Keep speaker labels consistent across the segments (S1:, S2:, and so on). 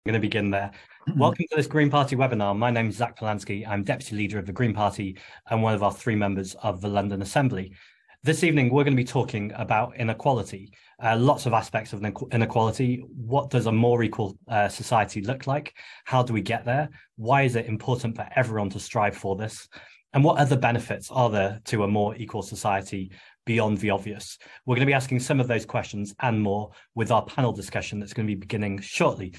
S1: I'm going to begin there. Welcome to this Green Party webinar. My name is Zack Polanski. I'm Deputy Leader of the Green Party and one of our three members of the London Assembly. This evening, we're going to be talking about inequality, uh, lots of aspects of inequality. What does a more equal uh, society look like? How do we get there? Why is it important for everyone to strive for this? And what other benefits are there to a more equal society beyond the obvious? We're going to be asking some of those questions and more with our panel discussion that's going to be beginning shortly.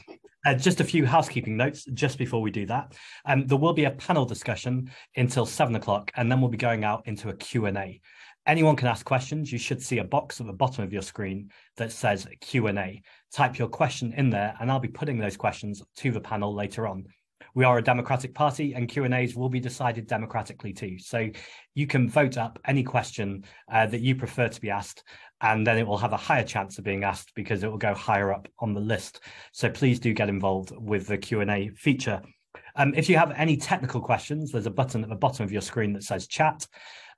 S1: Uh, just a few housekeeping notes just before we do that. Um, there will be a panel discussion until seven o'clock, and then we'll be going out into a Q&A. Anyone can ask questions. You should see a box at the bottom of your screen that says Q&A. Type your question in there, and I'll be putting those questions to the panel later on. We are a democratic party, and Q&As will be decided democratically too. So you can vote up any question uh, that you prefer to be asked, and then it will have a higher chance of being asked because it will go higher up on the list. So please do get involved with the Q&A feature. Um, if you have any technical questions, there's a button at the bottom of your screen that says chat.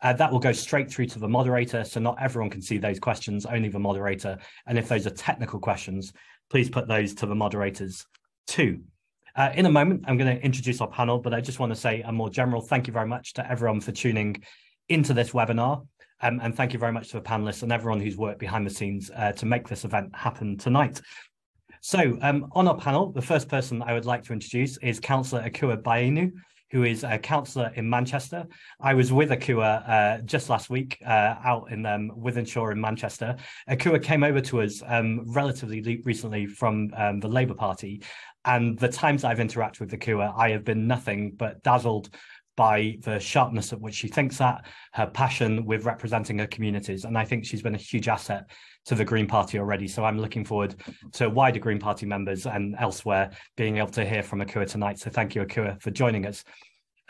S1: Uh, that will go straight through to the moderator. So not everyone can see those questions, only the moderator. And if those are technical questions, please put those to the moderators too. Uh, in a moment, I'm going to introduce our panel, but I just want to say a more general thank you very much to everyone for tuning into this webinar. Um, and thank you very much to the panelists and everyone who's worked behind the scenes uh, to make this event happen tonight. So um, on our panel, the first person I would like to introduce is Councillor Ekua Bayunu, who is a councillor in Manchester. I was with Ekua uh, just last week uh, out in um, Wythenshawe in Manchester. Ekua came over to us um, relatively recently from um, the Labour Party. And the times I've interacted with Ekua, I have been nothing but dazzled by the sharpness at which she thinks that, her passion with representing her communities. And I think she's been a huge asset to the Green Party already. So I'm looking forward to wider Green Party members and elsewhere being able to hear from Ekua tonight. So thank you, Ekua, for joining us.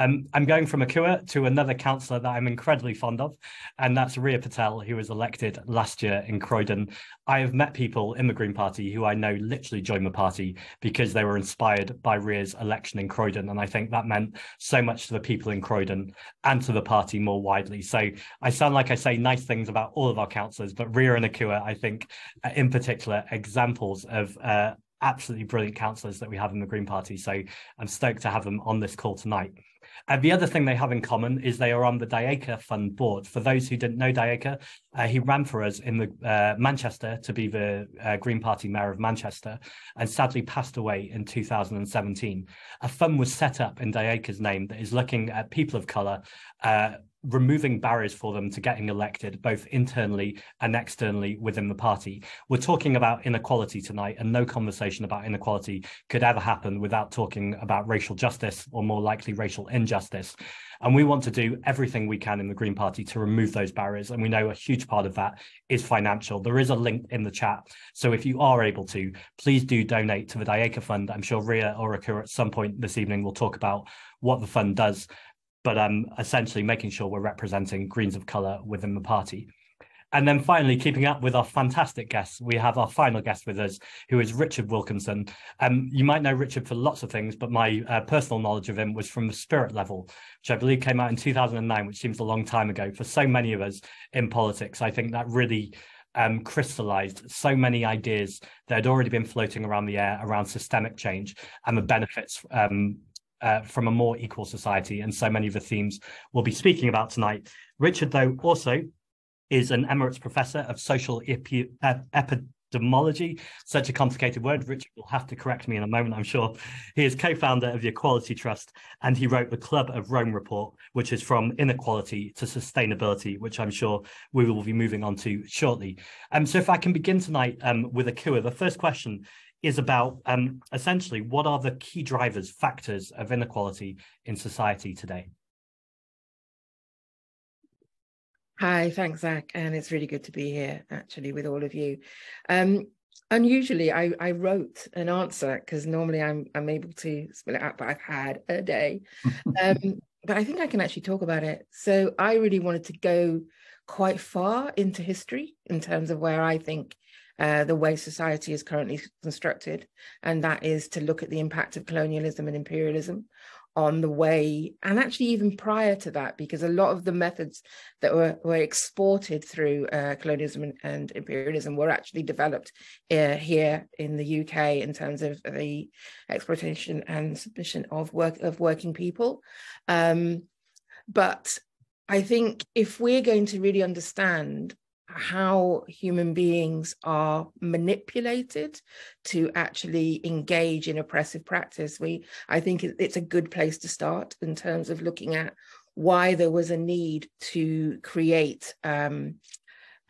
S1: Um, I'm going from Ekua to another councillor that I'm incredibly fond of, and that's Ria Patel, who was elected last year in Croydon. I have met people in the Green Party who I know literally joined the party because they were inspired by Ria's election in Croydon, and I think that meant so much to the people in Croydon and to the party more widely. So I sound like I say nice things about all of our councillors, but Ria and Ekua, I think, in particular, examples of uh, absolutely brilliant councillors that we have in the Green Party. So I'm stoked to have them on this call tonight. And the other thing they have in common is they are on the Deyika Fund board. For those who didn't know Deyika, uh, he ran for us in the uh, Manchester to be the uh, Green Party mayor of Manchester, and sadly passed away in 2017. A fund was set up in Deyika's name that is looking at people of colour uh, removing barriers for them to getting elected, both internally and externally within the party. We're talking about inequality tonight, and no conversation about inequality could ever happen without talking about racial justice, or more likely, racial injustice. And we want to do everything we can in the Green Party to remove those barriers. And we know a huge part of that is financial. There is a link in the chat. So if you are able to, please do donate to the Deyika Fund. I'm sure Ria or Ekua at some point this evening will talk about what the fund does but um, essentially making sure we're representing Greens of colour within the party. And then finally, keeping up with our fantastic guests, we have our final guest with us, who is Richard Wilkinson. Um, you might know Richard for lots of things, but my uh, personal knowledge of him was from the Spirit Level, which I believe came out in 2009, which seems a long time ago. For so many of us in politics, I think that really um, crystallized so many ideas that had already been floating around the air around systemic change and the benefits um, uh, from a more equal society. And so many of the themes we'll be speaking about tonight. Richard, though, also is an Emeritus Professor of Social Epi- Epidemiology, such a complicated word. Richard will have to correct me in a moment, I'm sure. He is co founder of the Equality Trust, and he wrote the Club of Rome report, which is from inequality to sustainability, which I'm sure we will be moving on to shortly. Um, so, if I can begin tonight um, with Ekua, the first question is about um, essentially what are the key drivers, factors of inequality in society today?
S2: Hi, thanks, Zack. And it's really good to be here actually with all of you. Um, unusually, I, I wrote an answer because normally I'm, I'm able to spell it out, but I've had a day. um, but I think I can actually talk about it. So I really wanted to go quite far into history in terms of where I think uh, the way society is currently constructed, and that is to look at the impact of colonialism and imperialism on the way, and actually even prior to that, because a lot of the methods that were, were exported through uh, colonialism and, and, imperialism were actually developed uh, here in the UK in terms of the exploitation and submission of work of working people. Um, but I think if we're going to really understand how human beings are manipulated to actually engage in oppressive practice we i think it's a good place to start in terms of looking at why there was a need to create um,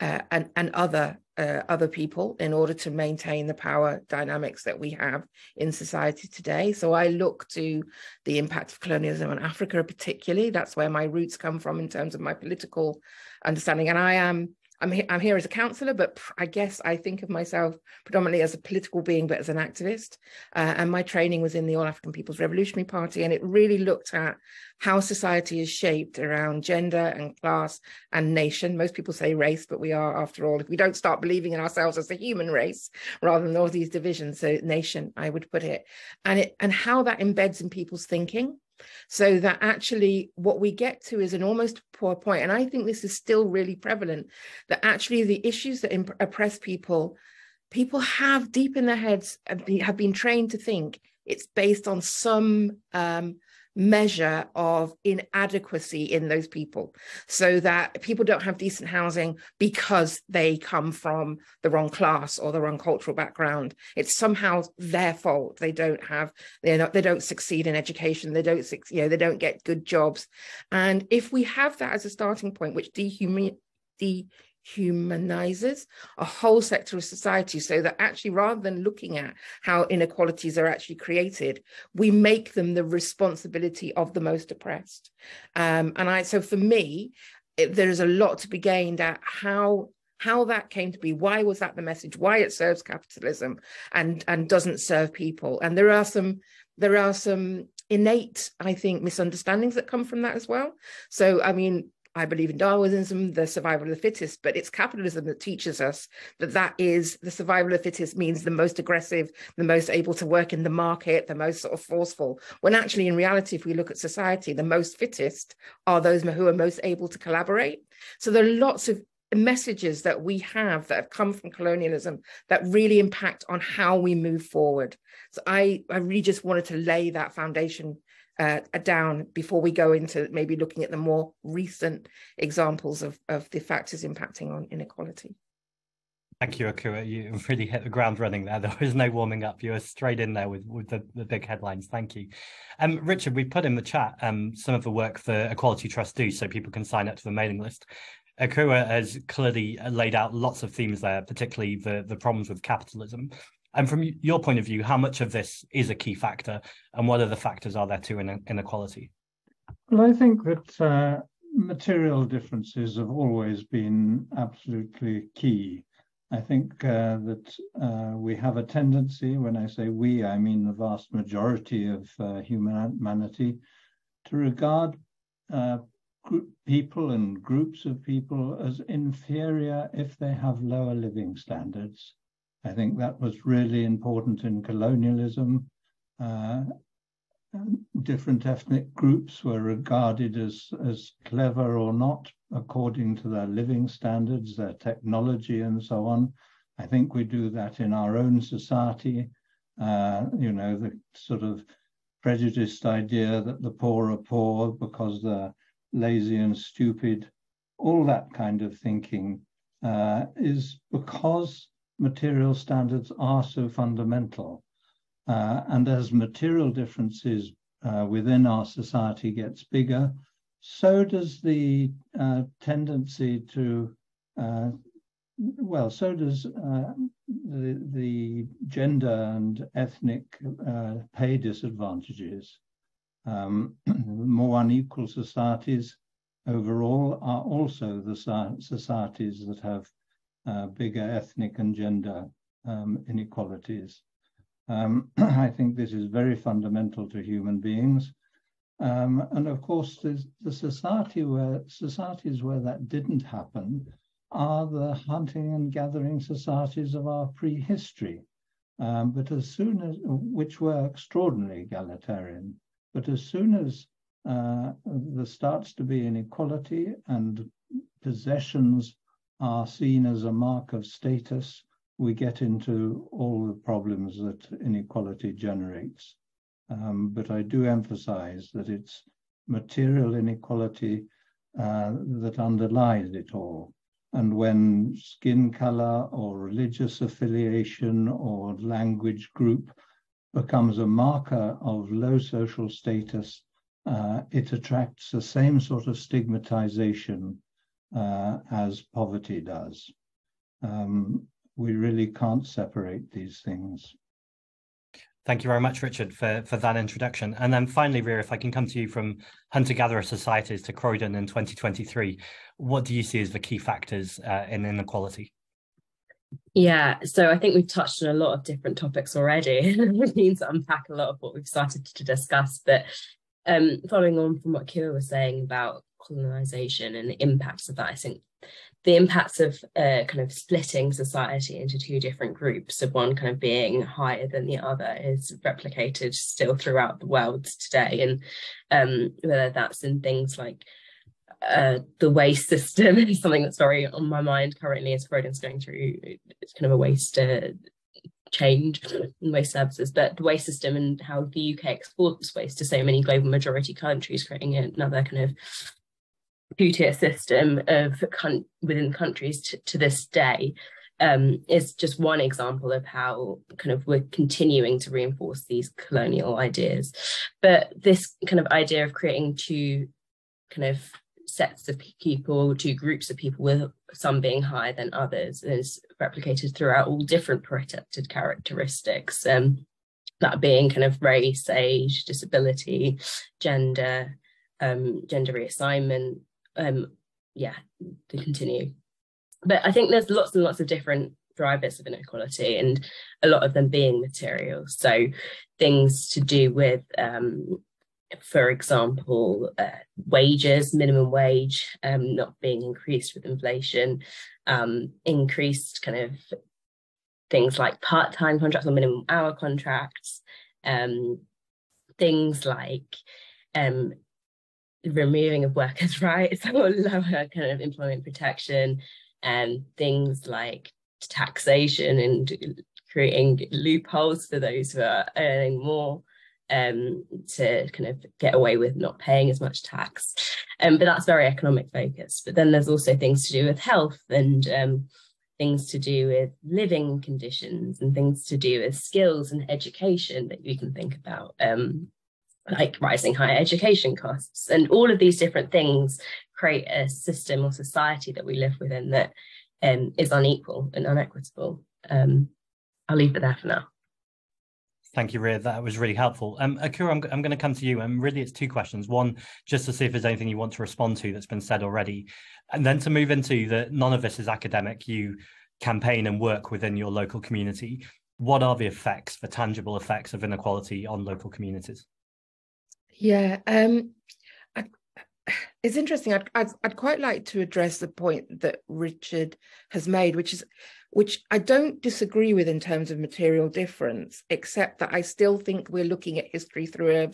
S2: uh, and, and other uh, other people in order to maintain the power dynamics that we have in society today. So I look to the impact of colonialism on Africa, particularly. That's where my roots come from in terms of my political understanding. And I am I'm here, I'm here as a councillor, but I guess I think of myself predominantly as a political being, but as an activist. Uh, and my training was in the All African People's Revolutionary Party, and it really looked at how society is shaped around gender and class and nation. Most people say race, but we are, after all, if we don't start believing in ourselves as a human race rather than all these divisions, so nation, I would put it, and it and how that embeds in people's thinking so that actually what we get to is an almost poor point and i think this is still really prevalent that actually the issues that imp- oppress people people have deep in their heads have been trained to think it's based on some um, measure of inadequacy in those people so that people don't have decent housing because they come from the wrong class or the wrong cultural background. It's somehow their fault. They don't have they're not they don't succeed in education. They don't you know they don't get good jobs. And if we have that as a starting point which dehuman de humanizes a whole sector of society so that actually rather than looking at how inequalities are actually created we make them the responsibility of the most oppressed. Um, and i so for me it, there is a lot to be gained at how how that came to be why was that the message why it serves capitalism and and doesn't serve people. And there are some there are some innate i think misunderstandings that come from that as well. So i mean I believe in Darwinism, the survival of the fittest, but it's capitalism that teaches us that that is the survival of the fittest means the most aggressive, the most able to work in the market, the most sort of forceful. When actually, in reality, if we look at society, the most fittest are those who are most able to collaborate. So there are lots of messages that we have that have come from colonialism that really impact on how we move forward. So I, I really just wanted to lay that foundation uh, down before we go into maybe looking at the more recent examples of, of the factors impacting on inequality.
S1: Thank you, Ekua. You really hit the ground running there. There was no warming up. You were straight in there with, with the, the big headlines. Thank you. Um, Richard, we put in the chat um, some of the work the Equality Trust do so people can sign up to the mailing list. Ekua has clearly laid out lots of themes there, particularly the, the problems with capitalism. And from your point of view, how much of this is a key factor, and what other factors are there to in inequality?
S3: Well, I think that uh, material differences have always been absolutely key. I think uh, that uh, we have a tendency, when I say we, I mean the vast majority of uh, humanity, to regard uh, people and groups of people as inferior if they have lower living standards I think that was really important in colonialism. Uh, different ethnic groups were regarded as, as clever or not according to their living standards, their technology, and so on. I think we do that in our own society. Uh, you know, the sort of prejudiced idea that the poor are poor because they're lazy and stupid, all that kind of thinking uh, is because material standards are so fundamental. Uh, and as material differences uh, within our society gets bigger, so does the uh, tendency to, uh, well, so does uh, the, the, gender and ethnic uh, pay disadvantages. Um, more unequal societies overall are also the societies that have uh, bigger ethnic and gender um, inequalities. Um, I think this is very fundamental to human beings. Um, and of course, the society where societies where that didn't happen are the hunting and gathering societies of our prehistory. Um, but as soon as which were extraordinarily egalitarian, But as soon as uh, there starts to be inequality and possessions are seen as a mark of status, we get into all the problems that inequality generates. Um, but I do emphasize that it's material inequality uh, that underlies it all. And when skin color or religious affiliation or language group becomes a marker of low social status, uh, it attracts the same sort of stigmatization uh, as poverty does. Um, we really can't separate these things.
S1: Thank you very much, Richard, for, for that introduction. And then finally, Ria, if I can come to you from hunter-gatherer societies to Croydon in 2023, what do you see as the key factors uh, in inequality?
S4: Yeah, so I think we've touched on a lot of different topics already. it means to unpack a lot of what we've started to discuss. But um, following on from what Kira was saying about colonization and the impacts of that, I think the impacts of uh, kind of splitting society into two different groups of one kind of being higher than the other is replicated still throughout the world today. And um, whether that's in things like uh, the waste system is something that's very on my mind currently as Croydon's going through it's kind of a waste uh, change in waste services, but the waste system and how the UK exports waste to so many global majority countries, creating another kind of two-tier system of con- within countries t- to this day um, is just one example of how kind of we're continuing to reinforce these colonial ideas. But this kind of idea of creating two kind of sets of people, two groups of people, with some being higher than others, is replicated throughout all different protected characteristics. Um, that being kind of race, age, disability, gender, um, gender reassignment, um, yeah, to continue. But I think there's lots and lots of different drivers of inequality, and a lot of them being material. So things to do with, um, for example, uh, wages, minimum wage um, not being increased with inflation, um, increased kind of things like part-time contracts or minimum hour contracts, um, things like um, removing of workers' rights or lower kind of employment protection and things like taxation and creating loopholes for those who are earning more um, to kind of get away with not paying as much tax. Um, but that's very economic focused. But then there's also things to do with health and um, things to do with living conditions and things to do with skills and education that you can think about. Like rising higher education costs and all of these different things create a system or society that we live within that um, is unequal and unequitable um, i'll leave it there for now
S1: Thank you, Ria. That was really helpful. Um, Ekua, I'm, I'm going to come to you. And um, really, it's two questions. One, just to see if there's anything you want to respond to that's been said already. And then to move into that none of this is academic. You campaign and work within your local community. What are the effects, the tangible effects of inequality on local communities?
S2: Yeah, um, I, it's interesting. I'd, I'd, I'd quite like to address the point that Richard has made, which is which I don't disagree with in terms of material difference, except that I still think we're looking at history through a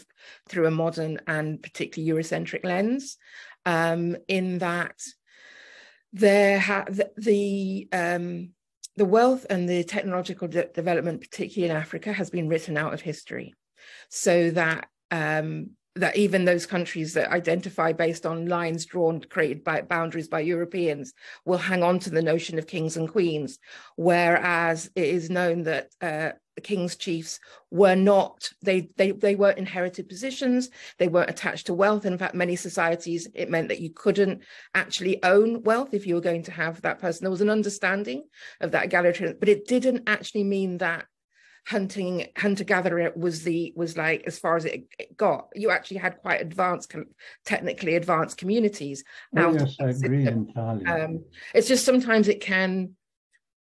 S2: through a modern and particularly Eurocentric lens. Um, in that there ha- the, the um, the wealth and the technological de- development, particularly in Africa, has been written out of history, so that um, that even those countries that identify based on lines drawn, created by boundaries by Europeans, will hang on to the notion of kings and queens, whereas it is known that uh, kings chiefs were not they they they weren't inherited positions. They weren't attached to wealth. In fact many societies it meant that you couldn't actually own wealth if you were going to have that person. There was an understanding of that egalitarian but it didn't actually mean that hunting hunter gatherer was the was like as far as it, got. You actually had quite advanced technically advanced communities
S3: oh, yes i agree entirely.
S2: Um, it's just sometimes it can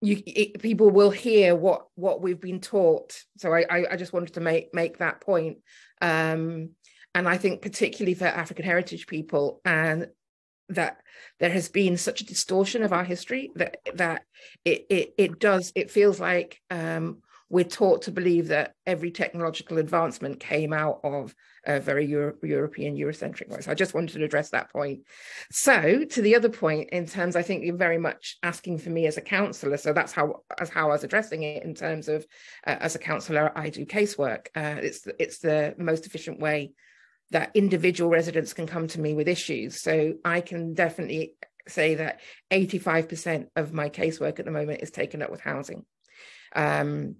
S2: you it, people will hear what what we've been taught. So I, I, I just wanted to make make that point. Um and i think particularly for african heritage people and that there has been such a distortion of our history that that it it, it does it feels like um we're taught to believe that every technological advancement came out of a very Euro- European Eurocentric way. So I just wanted to address that point. So to the other point, in terms, I think you're very much asking for me as a councillor. So that's how as how I was addressing it in terms of uh, as a councillor, I do casework. Uh, it's it's the most efficient way that individual residents can come to me with issues. So I can definitely say that 85% of my casework at the moment is taken up with housing. Um,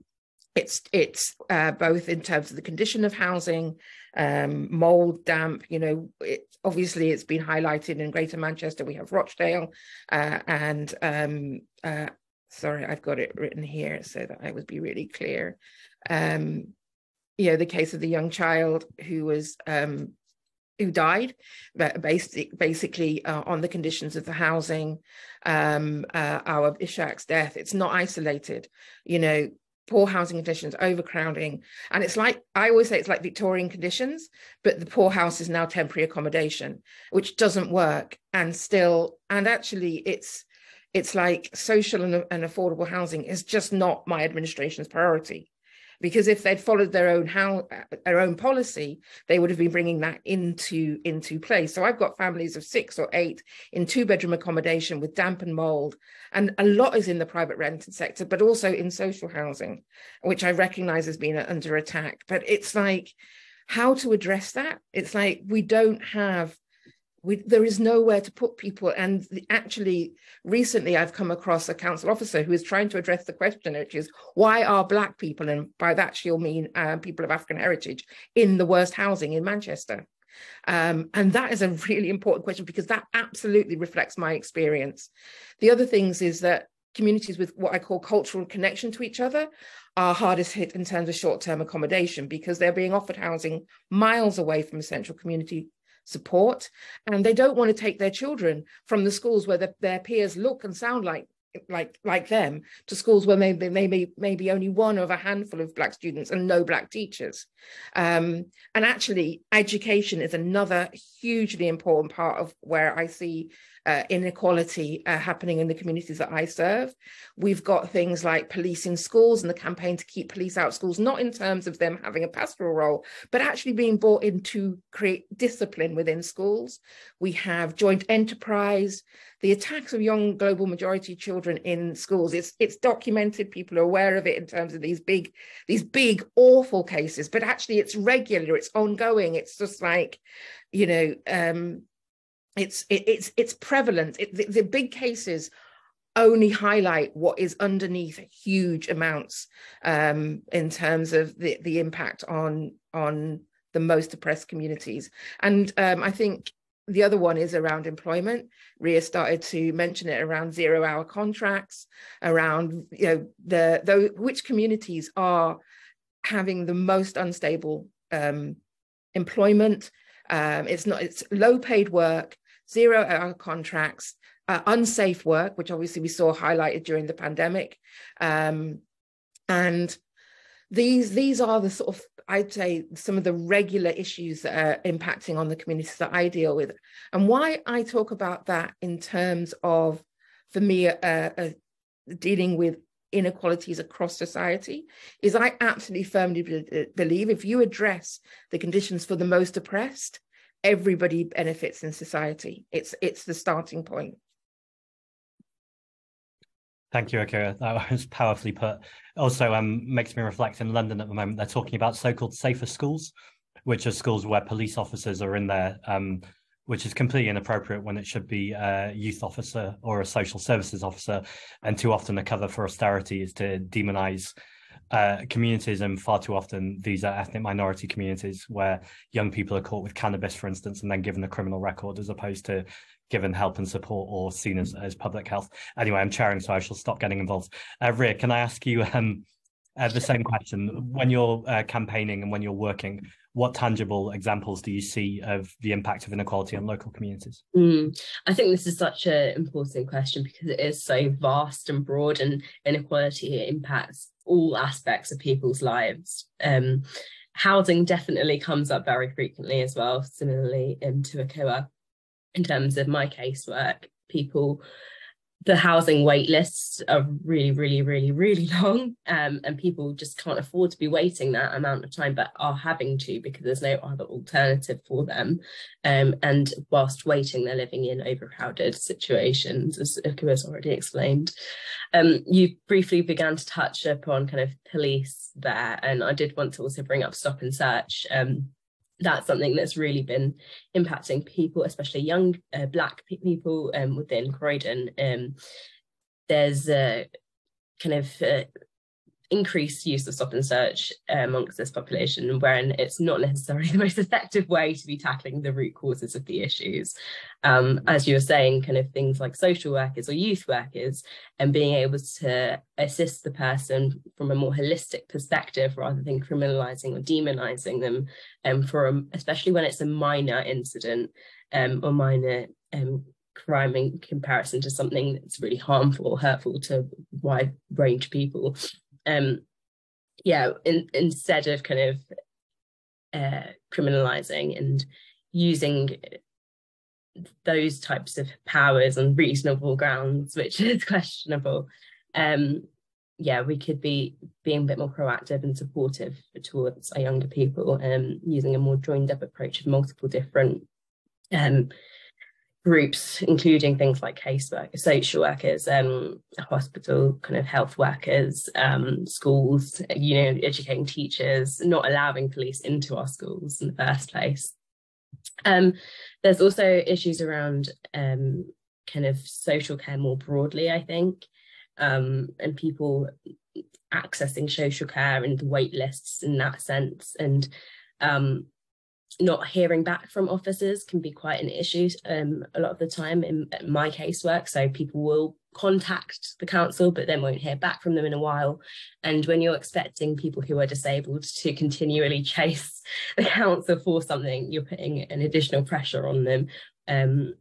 S2: it's it's uh, both in terms of the condition of housing, um, mold, damp. You know, it, obviously it's been highlighted in Greater Manchester. We have Rochdale, uh, and um, uh, sorry, I've got it written here so that I would be really clear. Um, you know, the case of the young child who was um, who died, basic, basically uh, on the conditions of the housing, um, uh, Awaab Ishak's death. It's not isolated. You know, poor housing conditions, overcrowding. And it's like, I always say it's like Victorian conditions, but the poor house is now temporary accommodation, which doesn't work. And still, and actually it's, it's like social and, and affordable housing is just not my administration's priority because if they'd followed their own how their own policy they would have been bringing that into into place so i've got families of six or eight in two bedroom accommodation with damp and mold and a lot is in the private rented sector but also in social housing which i recognize as being under attack. But it's like how to address that? It's like we don't have we, there is nowhere to put people. And the, actually, recently I've come across a council officer who is trying to address the question, which is why are Black people, and by that she'll mean uh, people of African heritage, in the worst housing in Manchester? Um, and that is a really important question because that absolutely reflects my experience. The other things is that communities with what I call cultural connection to each other are hardest hit in terms of short-term accommodation because they're being offered housing miles away from a central community support and they don't want to take their children from the schools where the, their peers look and sound like like like them to schools where maybe maybe maybe only one of a handful of black students and no black teachers. Um, and actually education is another hugely important part of where i see uh, inequality uh, happening in the communities that I serve. We've got things like police in schools and the campaign to keep police out of schools, not in terms of them having a pastoral role, but actually being brought in to create discipline within schools. We have joint enterprise, the attacks of young global majority children in schools. It's it's documented. People are aware of it in terms of these big, these big awful cases, but actually it's regular, it's ongoing. It's just like, you know, um, it's it, it's it's prevalent. It, the, the big cases only highlight what is underneath huge amounts um, in terms of the, the impact on on the most oppressed communities. And um, I think the other one is around employment. Ria started to mention it around zero hour contracts, around you know the, the which communities are having the most unstable um, employment. Um, it's not it's low paid work zero hour contracts, uh, unsafe work, which obviously we saw highlighted during the pandemic. Um, and these these are the sort of I'd say some of the regular issues that are impacting on the communities that I deal with, and why I talk about that in terms of, for me, uh, uh, dealing with inequalities across society is I absolutely firmly believe if you address the conditions for the most oppressed, everybody benefits in society. It's it's the starting point.
S1: Thank you, Akira. That was powerfully put. Also, um, makes me reflect. In London at the moment, they're talking about so-called safer schools, which are schools where police officers are in there, um, which is completely inappropriate when it should be a youth officer or a social services officer. And too often, the cover for austerity is to demonize uh, communities, and far too often these are ethnic minority communities where young people are caught with cannabis, for instance, and then given a criminal record as opposed to given help and support or seen as, as public health. Anyway, I'm chairing, so I shall stop getting involved. Uh, Ria, can I ask you um, uh, the same question? When you're uh, campaigning and when you're working, what tangible examples do you see of the impact of inequality on local communities?
S4: Mm, I think this is such an important question because it is so vast and broad, and inequality impacts all aspects of people's lives. Um, housing definitely comes up very frequently as well, similarly um, to. In terms of my casework, people the housing wait lists are really, really, really, really long, um, and people just can't afford to be waiting that amount of time, but are having to because there's no other alternative for them. Um, and whilst waiting, they're living in overcrowded situations, as has already explained. Um, you briefly began to touch upon kind of police there, and I did want to also bring up stop and search. Um, that's something that's really been impacting people, especially young uh, Black people um, within Croydon. Um, there's a kind of uh, increased use of stop and search uh, amongst this population when it's not necessarily the most effective way to be tackling the root causes of the issues. Um, as you were saying, kind of things like social workers or youth workers and being able to assist the person from a more holistic perspective rather than criminalizing or demonizing them um, for a, especially when it's a minor incident um, or minor um, crime in comparison to something that's really harmful or hurtful to wide range of people um yeah in, instead of kind of uh, criminalizing and using those types of powers on reasonable grounds which is questionable um yeah we could be being a bit more proactive and supportive towards our younger people um using a more joined up approach of multiple different um groups, including things like caseworkers, social workers, um, hospital kind of health workers, um, schools, you know, educating teachers, not allowing police into our schools in the first place. Um, there's also issues around um, kind of social care more broadly, I think, um, and people accessing social care and the wait lists in that sense. And um, not hearing back from officers can be quite an issue um, a lot of the time in my casework. So people will contact the council, but then won't hear back from them in a while. And when you're expecting people who are disabled to continually chase the council for something, you're putting an additional pressure on them. Um,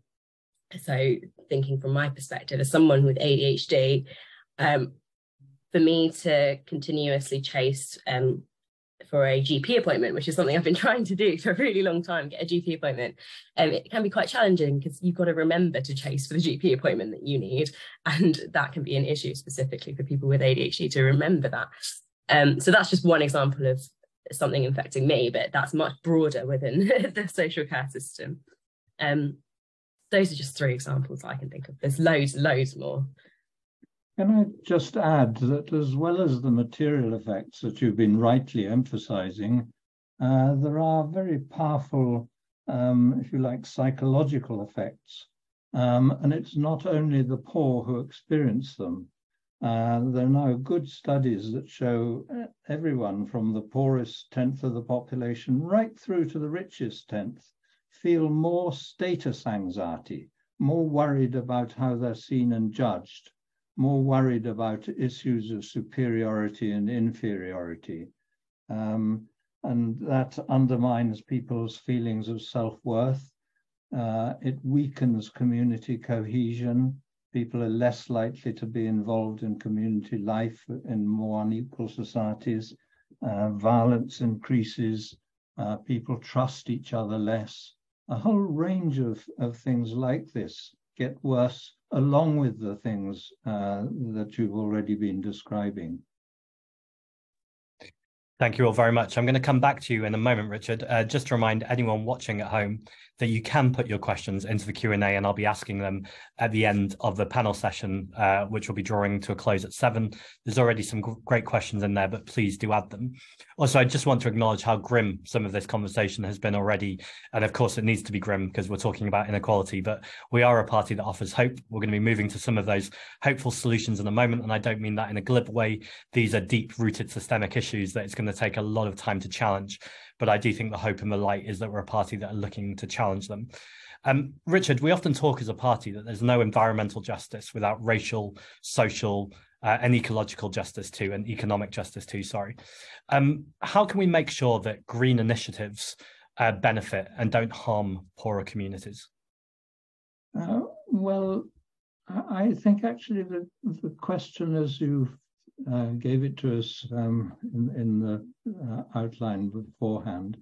S4: so thinking from my perspective as someone with ADHD, um, for me to continuously chase um, for a GP appointment, which is something I've been trying to do for a really long time, get a GP appointment. Um, it can be quite challenging because you've got to remember to chase for the GP appointment that you need. And that can be an issue specifically for people with ADHD to remember that. Um, so that's just one example of something infecting me, but that's much broader within the social care system. Um, those are just three examples I can think of. There's loads, loads more.
S3: Can I just add that as well as the material effects that you've been rightly emphasizing, uh, there are very powerful, um, if you like, psychological effects. Um, and it's not only the poor who experience them. Uh, there are now good studies that show uh, everyone from the poorest tenth of the population right through to the richest tenth feel more status anxiety, more worried about how they're seen and judged, more worried about issues of superiority and inferiority. Um, and that undermines people's feelings of self-worth. Uh, it weakens community cohesion. People are less likely to be involved in community life in more unequal societies. Uh, violence increases. Uh, people trust each other less. A whole range of, of things like this get worse along with the things uh, that you've already been describing.
S1: Thank you all very much. I'm going to come back to you in a moment, Richard. Uh, just to remind anyone watching at home that you can put your questions into the Q&A and I'll be asking them at the end of the panel session, uh, which will be drawing to a close at seven. There's already some great questions in there, but please do add them. Also, I just want to acknowledge how grim some of this conversation has been already. And of course, it needs to be grim because we're talking about inequality, but we are a party that offers hope. We're going to be moving to some of those hopeful solutions in a moment. And I don't mean that in a glib way. These are deep rooted systemic issues that it's going to take a lot of time to challenge. But I do think the hope and the light is that we're a party that are looking to challenge them. Um, Richard, we often talk as a party that there's no environmental justice without racial, social, uh, and ecological justice too, and economic justice too. Sorry. Um, how can we make sure that green initiatives uh, benefit and don't harm poorer communities?
S3: Uh, well, I think actually the, the question as you uh, gave it to us um, in, in, the uh, outline beforehand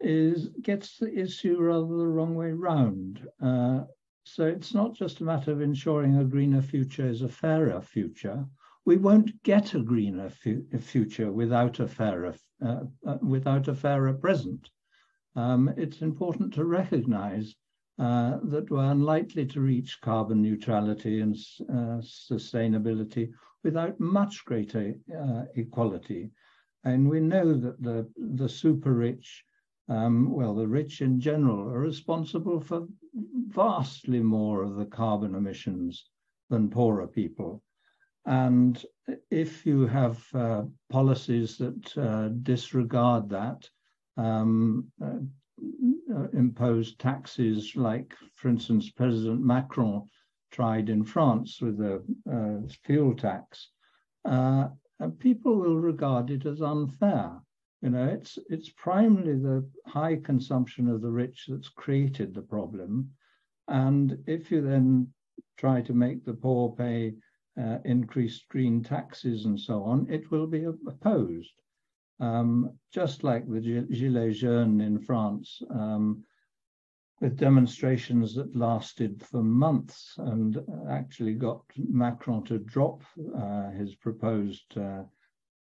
S3: is gets the issue rather the wrong way round. Uh, So it's not just a matter of ensuring a greener future is a fairer future. We won't get a greener fu future without a fairer uh, uh, without a fairer present. Um, it's important to recognise uh, that we're unlikely to reach carbon neutrality and uh, sustainability without much greater uh, equality. And we know that the, the super rich, um, well, the rich in general, are responsible for vastly more of the carbon emissions than poorer people. And if you have uh, policies that uh, disregard that, um, uh, uh, impose taxes like, for instance, President Macron tried in France with a, a fuel tax, uh, people will regard it as unfair. You know, it's it's primarily the high consumption of the rich that's created the problem, and if you then try to make the poor pay uh, increased green taxes and so on, it will be opposed. Um, just like the Gilets jaunes in France, um, with demonstrations that lasted for months and actually got Macron to drop uh, his proposed uh,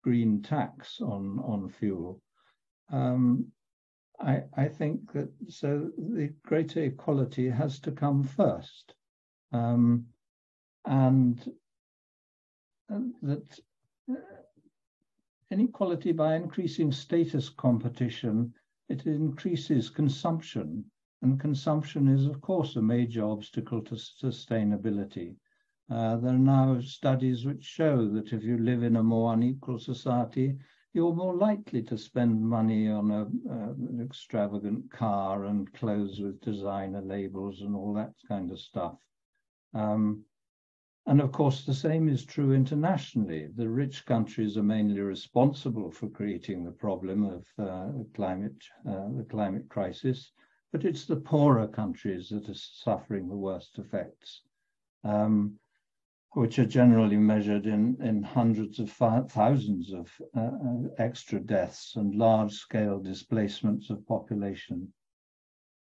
S3: green tax on, on fuel. Um, I, I, think that so the greater equality has to come first. Um, and uh, that uh, inequality by increasing status competition, it increases consumption and consumption is, of course, a major obstacle to sustainability. Uh, there are now studies which show that if you live in a more unequal society, you're more likely to spend money on a, uh, an extravagant car and clothes with designer labels and all that kind of stuff. Um, and of course, the same is true internationally. The rich countries are mainly responsible for creating the problem of uh, climate, uh, the climate crisis but it's the poorer countries that are suffering the worst effects, um, which are generally measured in, in hundreds of thousands of uh, extra deaths and large scale displacements of population.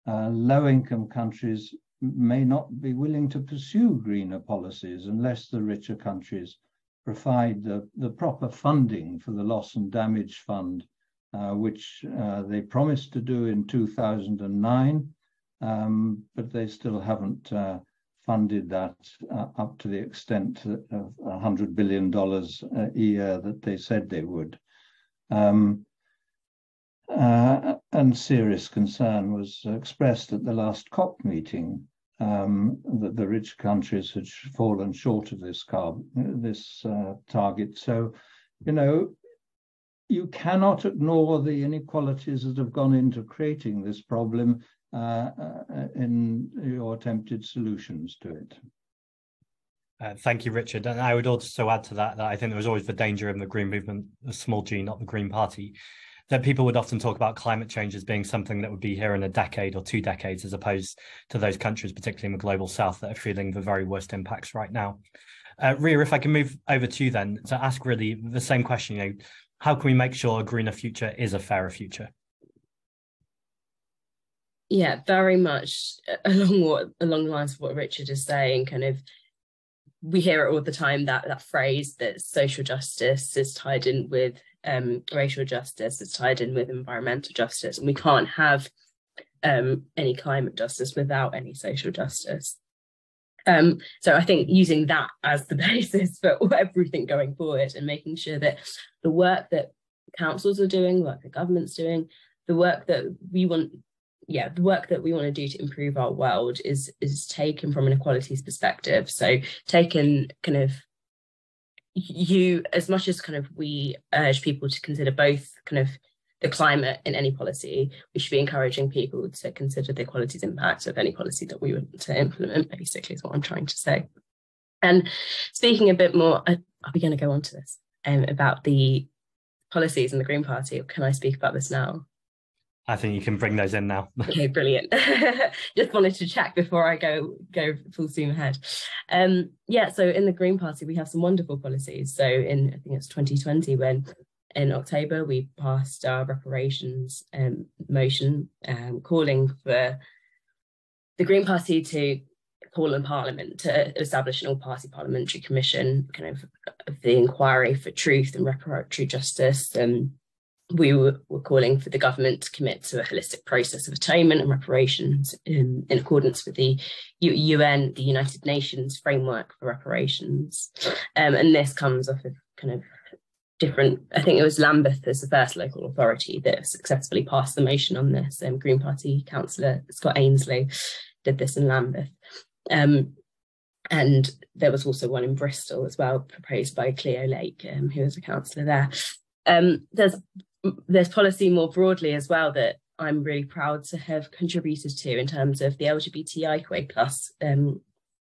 S3: Uh, low income countries may not be willing to pursue greener policies unless the richer countries provide the, the proper funding for the loss and damage fund uh, which uh, they promised to do in 2009, um, but they still haven't uh, funded that uh, up to the extent of $100 billion a year that they said they would. Um, uh, and serious concern was expressed at the last COP meeting um, that the rich countries had fallen short of this, carb, this uh, target. So, you know, you cannot ignore the inequalities that have gone into creating this problem uh, uh, in your attempted solutions to it.
S1: Uh, thank you, Richard. And I would also add to that that I think there was always the danger in the Green movement, the small g, not the Green Party, that people would often talk about climate change as being something that would be here in a decade or two decades, as opposed to those countries, particularly in the global south, that are feeling the very worst impacts right now. Uh, Ria, if I can move over to you then to ask really the same question, you know, how can we make sure a greener future is a fairer future?
S4: Yeah, very much along what along the lines of what Richard is saying, kind of we hear it all the time that that phrase that social justice is tied in with um, racial justice, is tied in with environmental justice, and we can't have um, any climate justice without any social justice. Um, so I think using that as the basis for everything going forward and making sure that the work that councils are doing, work the government's doing, the work that we want, yeah, the work that we want to do to improve our world is is taken from an equalities perspective. So taken kind of you as much as kind of we urge people to consider both kind of the climate in any policy, we should be encouraging people to consider the equalities impact of any policy that we want to implement, basically, is what I'm trying to say. And speaking a bit more, are we going to go on to this um, about the policies in the Green Party? Or can I speak about this now?
S1: I think you can bring those in now.
S4: okay, brilliant. Just wanted to check before I go go full steam ahead. Um, yeah, so in the Green Party we have some wonderful policies. So in I think it's 2020 when in October, we passed our reparations um, motion um, calling for the Green Party to call on Parliament to establish an all-party parliamentary commission, kind of, the inquiry for truth and reparatory justice. Um, we were, calling for the government to commit to a holistic process of atonement and reparations in, in accordance with the UN, the United Nations framework for reparations. Um, and this comes off of kind of different, I think it was Lambeth as the first local authority that successfully passed the motion on this. Um, Green Party councillor Scott Ainslie did this in Lambeth. Um, and there was also one in Bristol as well, proposed by Cleo Lake, um, who was a councillor there. Um, there's there's policy more broadly as well that I'm really proud to have contributed to in terms of the LGBTIQA plus um,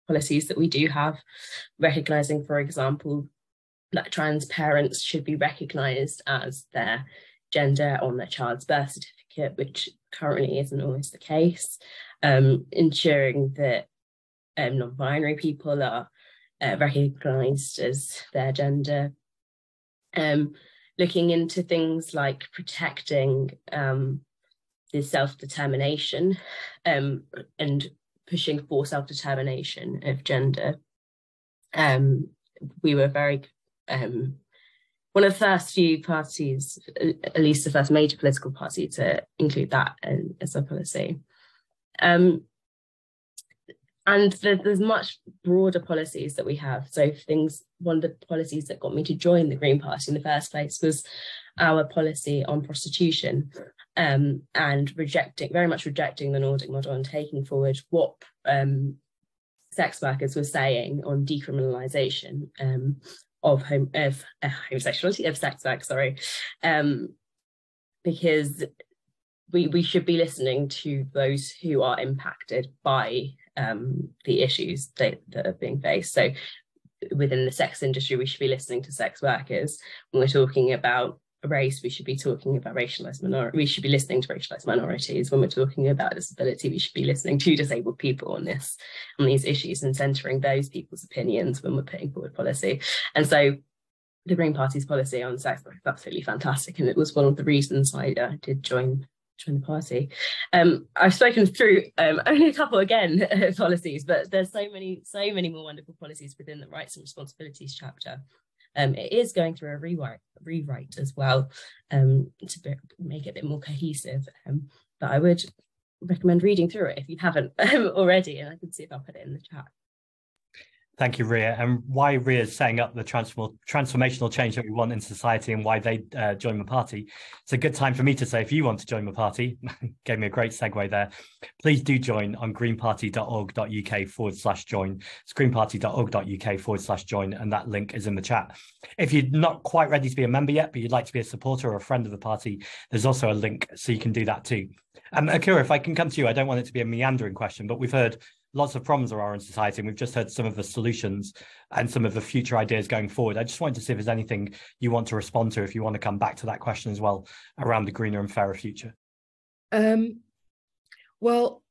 S4: policies that we do have, recognising, for example, that trans parents should be recognised as their gender on their child's birth certificate, which currently isn't always the case, um, ensuring that um, non-binary people are uh, recognised as their gender, um, looking into things like protecting um, the self-determination um, and pushing for self-determination of gender. Um, we were very um, one of the first few parties, at least the first major political party to include that as a policy. Um, and there's much broader policies that we have. So things, one of the policies that got me to join the Green Party in the first place was our policy on prostitution um, and rejecting, very much rejecting the Nordic model and taking forward what um, sex workers were saying on decriminalisation um, of home of uh, homosexuality of sex work. Sorry, um, because we we should be listening to those who are impacted by um, the issues that, that are being faced. So within the sex industry, we should be listening to sex workers when we're talking about race, we should be talking about racialized minority. We should be listening to racialized minorities. When we're talking about disability, we should be listening to disabled people on this, on these issues, and centering those people's opinions when we're putting forward policy. And so, the Green Party's policy on sex work is absolutely fantastic, and it was one of the reasons I uh, did join join the party. Um, I've spoken through um, only a couple again policies, but there's so many, so many more wonderful policies within the rights and responsibilities chapter. Um, it is going through a rewrite, rewrite as well um, to be, make it a bit more cohesive. Um, but I would recommend reading through it if you haven't um, already, and I can see if I'll put it in the chat.
S1: Thank you, Ria. And why Ria is setting up the transform- transformational change that we want in society and why they uh, join the party. It's a good time for me to say if you want to join the party, gave me a great segue there. Please do join on greenparty.org.uk forward slash join. It's greenparty.org.uk forward slash join, and that link is in the chat. If you're not quite ready to be a member yet, but you'd like to be a supporter or a friend of the party, there's also a link so you can do that too. Um, Ekua, if I can come to you, I don't want it to be a meandering question, but we've heard lots of problems there are in society, and we've just heard some of the solutions and some of the future ideas going forward. I just wanted to see if there's anything you want to respond to, if you want to come back to that question as well around the greener and fairer future. Um,
S2: well,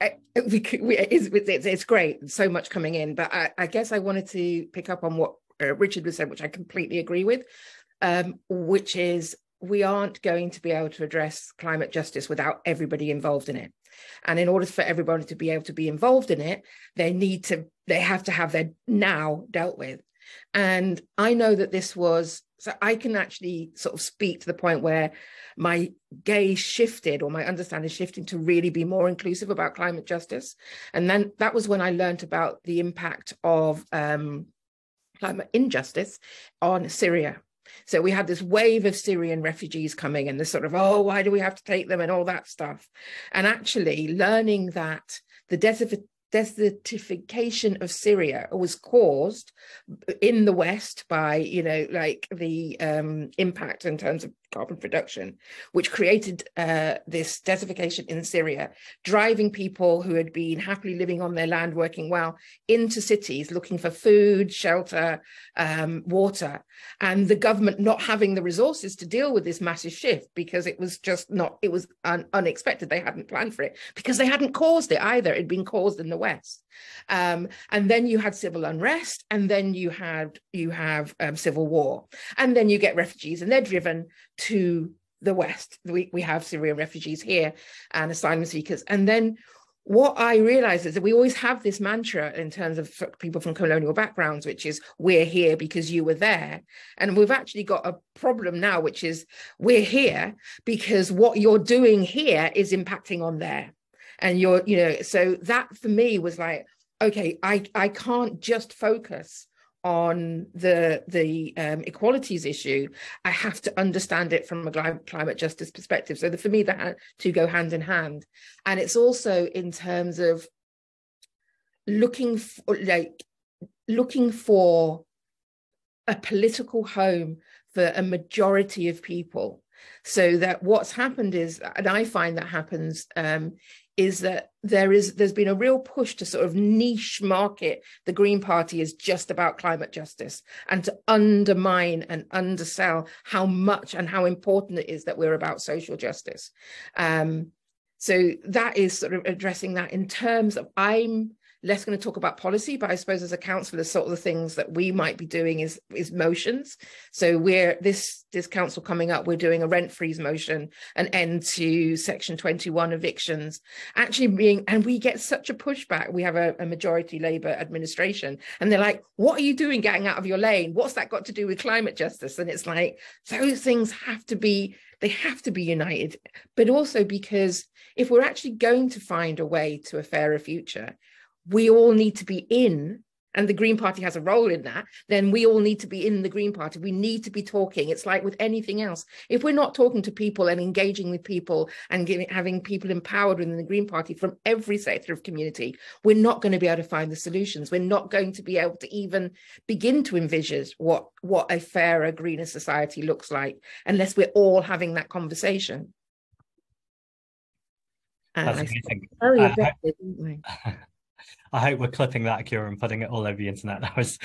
S2: I, we, we, it's, it's, it's, great, so much coming in, but I, I, guess I wanted to pick up on what uh, Richard was saying, which I completely agree with, um, which is we aren't going to be able to address climate justice without everybody involved in it. And in order for everybody to be able to be involved in it, they need to, they have to have their now dealt with. And I know that this was, so I can actually sort of speak to the point where my gaze shifted or my understanding shifted to really be more inclusive about climate justice. And then that was when I learned about the impact of um, climate injustice on Syria so we had this wave of Syrian refugees coming and this sort of, oh, why do we have to take them and all that stuff. And actually learning that the desertification of Syria was caused in the West by, you know, like the um, impact in terms of carbon production, which created uh, this desertification in Syria, driving people who had been happily living on their land, working well, into cities looking for food, shelter, um, water, and the government not having the resources to deal with this massive shift because it was just not, it was un- unexpected. They hadn't planned for it because they hadn't caused it either. It'd been caused in the West. Um, and then you had civil unrest, and then you had you have um, civil war, and then you get refugees, and they're driven to the West. We, we have Syrian refugees here and asylum seekers. And then what I realize is that we always have this mantra in terms of people from colonial backgrounds, which is we're here because you were there. And we've actually got a problem now, which is we're here because what you're doing here is impacting on there. And you're, you know, so that for me was like, okay, I, I can't just focus on the the um, equalities issue, I have to understand it from a climate justice perspective. So the, for me, that to go hand in hand, and it's also in terms of looking for like looking for a political home for a majority of people. So that what's happened is and i find that happens um, is that there is there's been a real push to sort of niche market. The green party is just about climate justice and to undermine and undersell how much and how important it is that we're about social justice. Um, so that is sort of addressing that in terms of i'm less going to talk about policy, but I suppose as a councillor, sort of the things that we might be doing is is motions. So we're this this council coming up, we're doing a rent freeze motion, an end to Section 21 evictions, actually being, and we get such a pushback. We have a, a majority Labour administration, and they're like, "What are you doing, getting out of your lane? What's that got to do with climate justice?" And it's like those things have to be they have to be united, but also because if we're actually going to find a way to a fairer future, we all need to be in and the green party has a role in that then we all need to be in the green party. We need to be talking. It's like with anything else. If we're not talking to people and engaging with people and giving, having people empowered within the green party from every sector of community we're not going to be able to find the solutions. We're not going to be able to even begin to envision what what a fairer greener society looks like unless we're all having that conversation.
S1: That's amazing. Very effective, uh, I hope we're clipping that, Ekua, and putting it all over the internet. That was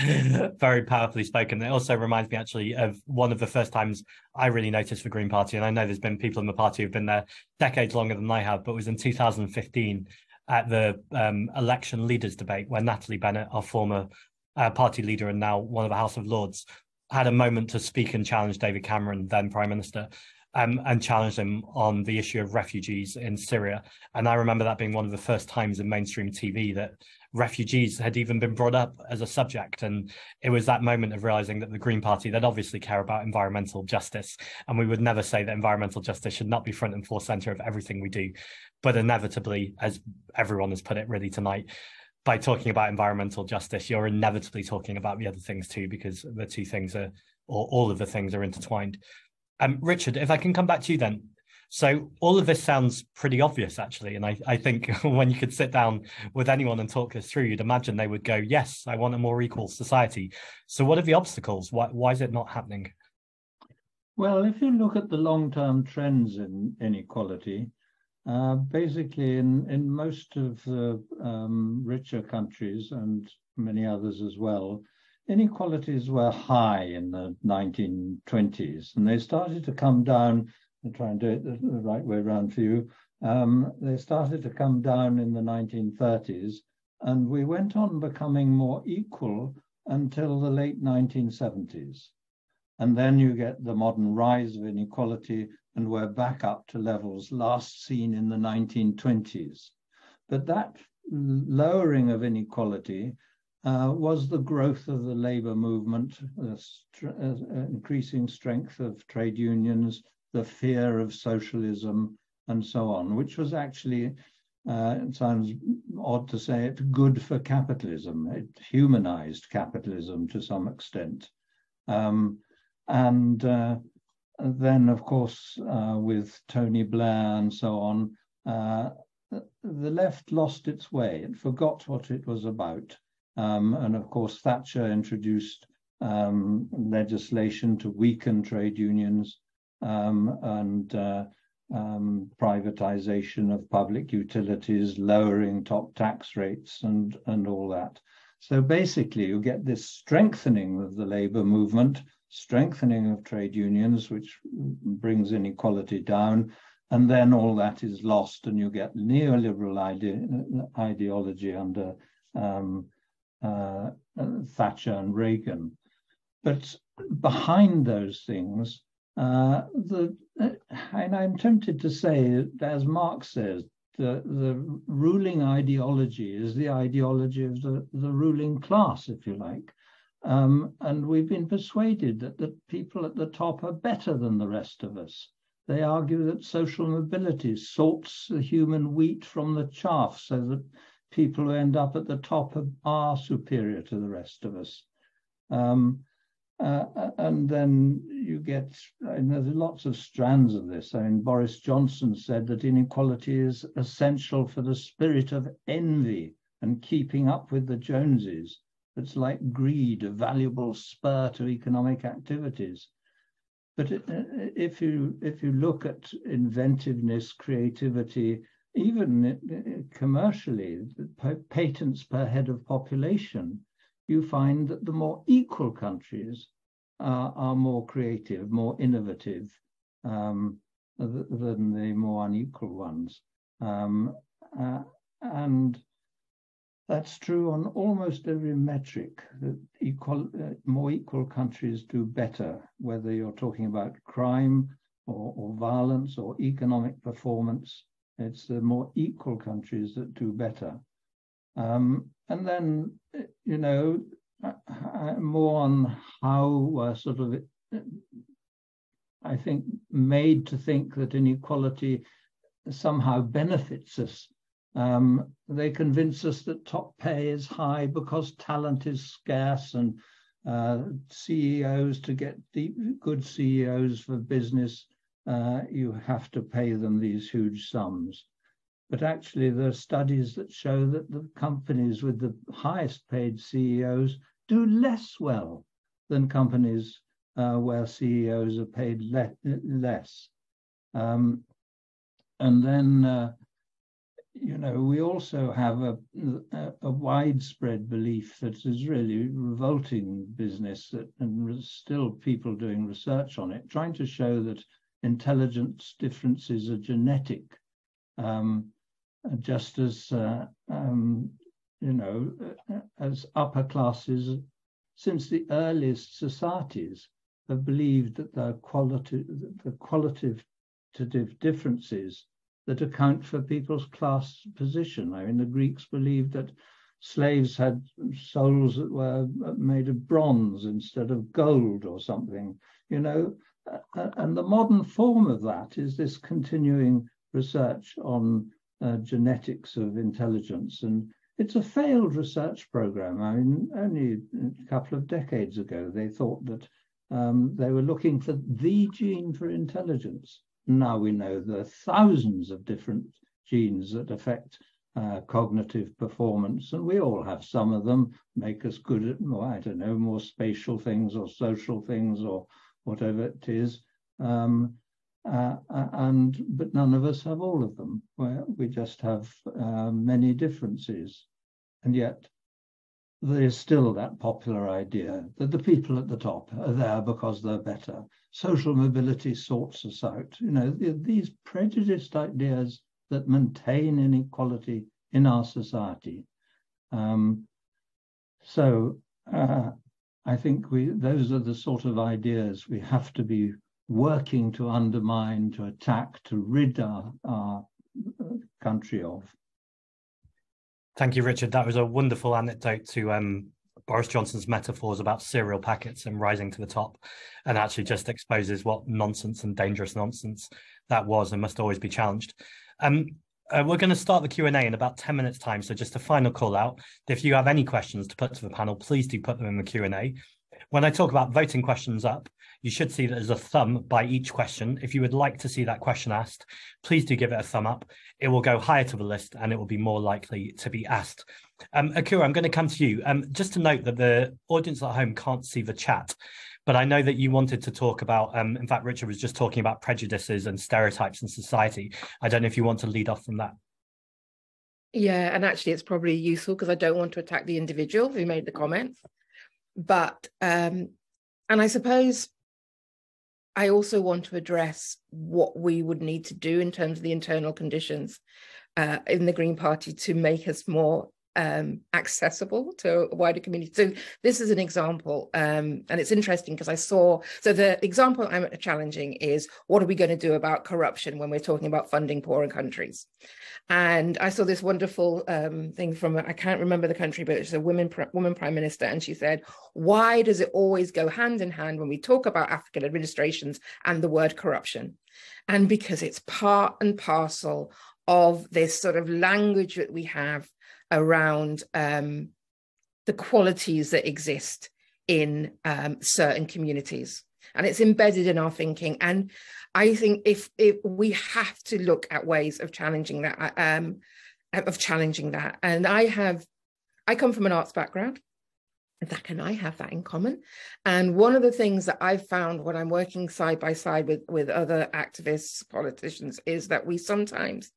S1: very powerfully spoken. It also reminds me actually of one of the first times I really noticed the Green Party. And I know there's been people in the party who've been there decades longer than I have, but it was in 2015 at the um, election leaders debate where Natalie Bennett, our former uh, party leader and now one of the House of Lords, had a moment to speak and challenge David Cameron, then Prime Minister, um, and challenged him on the issue of refugees in Syria. And I remember that being one of the first times in mainstream TV that refugees had even been brought up as a subject. And it was that moment of realizing that the Green Party, that obviously care about environmental justice. And we would never say that environmental justice should not be front and center of everything we do. But inevitably, as everyone has put it really tonight, by talking about environmental justice, you're inevitably talking about the other things too, because the two things are, or all of the things are intertwined. Um, Richard, if I can come back to you then. So all of this sounds pretty obvious, actually, and I, I think when you could sit down with anyone and talk this through, you'd imagine they would go, "Yes, I want a more equal society." So, what are the obstacles? Why why is it not happening?
S3: Well, if you look at the long-term trends in inequality, uh, basically in in most of the um, richer countries and many others as well, inequalities were high in the 1920s, and they started to come down. I'll try and do it the right way around for you. Um, they started to come down in the 1930s, and we went on becoming more equal until the late 1970s. And then you get the modern rise of inequality, and we're back up to levels last seen in the 1920s. But that lowering of inequality uh, was the growth of the labor movement, the uh, increasing strength of trade unions, the fear of socialism, and so on, which was actually, uh, it sounds odd to say it, good for capitalism. It humanized capitalism to some extent. Um, and uh, then, of course, uh, with Tony Blair and so on, uh, the left lost its way. It forgot what it was about. Um, and of course, Thatcher introduced um, legislation to weaken trade unions um, and uh, um, privatization of public utilities, lowering top tax rates, and, and all that. So basically, you get this strengthening of the labor movement, strengthening of trade unions, which brings inequality down, and then all that is lost, and you get neoliberal ide- ideology under um, uh, Thatcher and Reagan. But behind those things, uh, the uh, and I'm tempted to say, as Marx says, the, the ruling ideology is the ideology of the, the ruling class, if you like. Um, and we've been persuaded that the people at the top are better than the rest of us. They argue that social mobility sorts the human wheat from the chaff so that people who end up at the top are superior to the rest of us. Um, uh, uh, and then you get, and there's lots of strands of this. I mean, Boris Johnson said that inequality is essential for the spirit of envy and keeping up with the Joneses. It's like greed, a valuable spur to economic activities. But uh, if you if you look at inventiveness, creativity, even commercially, patents per head of population, you find that the more equal countries are, are more creative, more innovative um, than the more unequal ones. Um, uh, and that's true on almost every metric. That equal, uh, more equal countries do better, whether you're talking about crime or, or violence or economic performance. It's the more equal countries that do better. Um, and then, you know, uh, uh, more on how we're sort of, I think, made to think that inequality somehow benefits us. Um, they convince us that top pay is high because talent is scarce and uh, CEOs to get the good CEOs for business, uh, you have to pay them these huge sums. But actually, there are studies that show that the companies with the highest paid CEOs do less well than companies uh, where CEOs are paid le less. Um, and then, uh, you know, we also have a, a, widespread belief that is really revolting business that, and still people doing research on it, trying to show that intelligence differences are genetic. Um, just as uh, um, you know, uh, as upper classes since the earliest societies have believed that the quality, the qualitative differences that account for people's class position. I mean, the Greeks believed that slaves had souls that were made of bronze instead of gold or something, you know. And the modern form of that is this continuing research on uh, genetics of intelligence. And it's a failed research program. I mean, only a couple of decades ago, they thought that um, they were looking for the gene for intelligence. Now we know there are thousands of different genes that affect uh, cognitive performance, and we all have some of them make us good at, well, I don't know, more spatial things or social things or whatever it is. Um, uh, and but none of us have all of them. we just have uh, many differences, and yet there is still that popular idea that the people at the top are there because they're better. Social mobility sorts us out. You know these prejudiced ideas that maintain inequality in our society. Um, so uh, I think we those are the sort of ideas we have to be working to undermine, to attack, to rid our, our country of.
S1: Thank you, Richard. That was a wonderful anecdote to um, Boris Johnson's metaphors about cereal packets and rising to the top, and actually just exposes what nonsense and dangerous nonsense that was and must always be challenged. Um, uh, we're going to start the Q&A in about 10 minutes time. So just a final call out. If you have any questions to put to the panel, please do put them in the Q&A. When I talk about voting questions up, you should see that there's a thumb by each question. If you would like to see that question asked, please do give it a thumb up. It will go higher to the list and it will be more likely to be asked. Um, Ekua, I'm going to come to you. Um, just to note that the audience at home can't see the chat, but I know that you wanted to talk about, um, in fact, Richard was just talking about prejudices and stereotypes in society. I don't know if you want to lead off from that.
S2: Yeah, and actually it's probably useful because I don't want to attack the individual who made the comments. But, um, and I suppose I also want to address what we would need to do in terms of the internal conditions uh, in the Green Party to make us more um, accessible to a wider community. So this is an example, um, and it's interesting because I saw. So the example I'm challenging is what are we going to do about corruption when we're talking about funding poorer countries? And I saw this wonderful um, thing from I can't remember the country, but it's a woman woman prime minister, and she said, "Why does it always go hand in hand when we talk about African administrations and the word corruption?" And because it's part and parcel of this sort of language that we have around um, the qualities that exist in um, certain communities. And it's embedded in our thinking. And I think if, if we have to look at ways of challenging that, um, of challenging that. And I have, I come from an arts background. Zack and I have that in common. And one of the things that I've found when I'm working side by side with, with other activists, politicians, is that we sometimes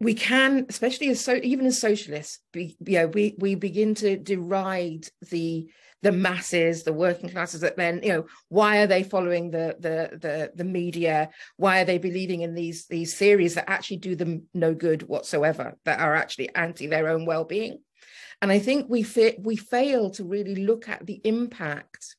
S2: we can, especially as so even as socialists, be, you know, we we begin to deride the the masses, the working classes. That then, you know, why are they following the the the the media? Why are they believing in these these theories that actually do them no good whatsoever? That are actually anti their own well being. And I think we fa- we fail to really look at the impact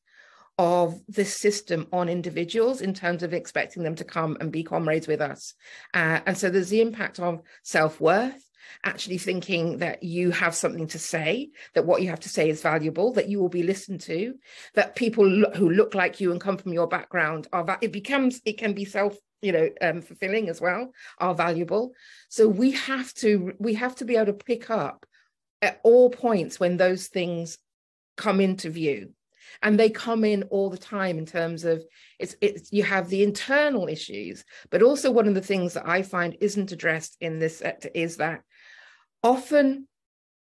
S2: of this system on individuals in terms of expecting them to come and be comrades with us. Uh, and so there's the impact of self worth, actually thinking that you have something to say, that what you have to say is valuable, that you will be listened to, that people who look like you and come from your background are, va- it becomes, it can be self you know um, fulfilling as well are valuable so we have to we have to be able to pick up at all points when those things come into view and they come in all the time in terms of it's it's you have the internal issues but also one of the things that i find isn't addressed in this sector is that often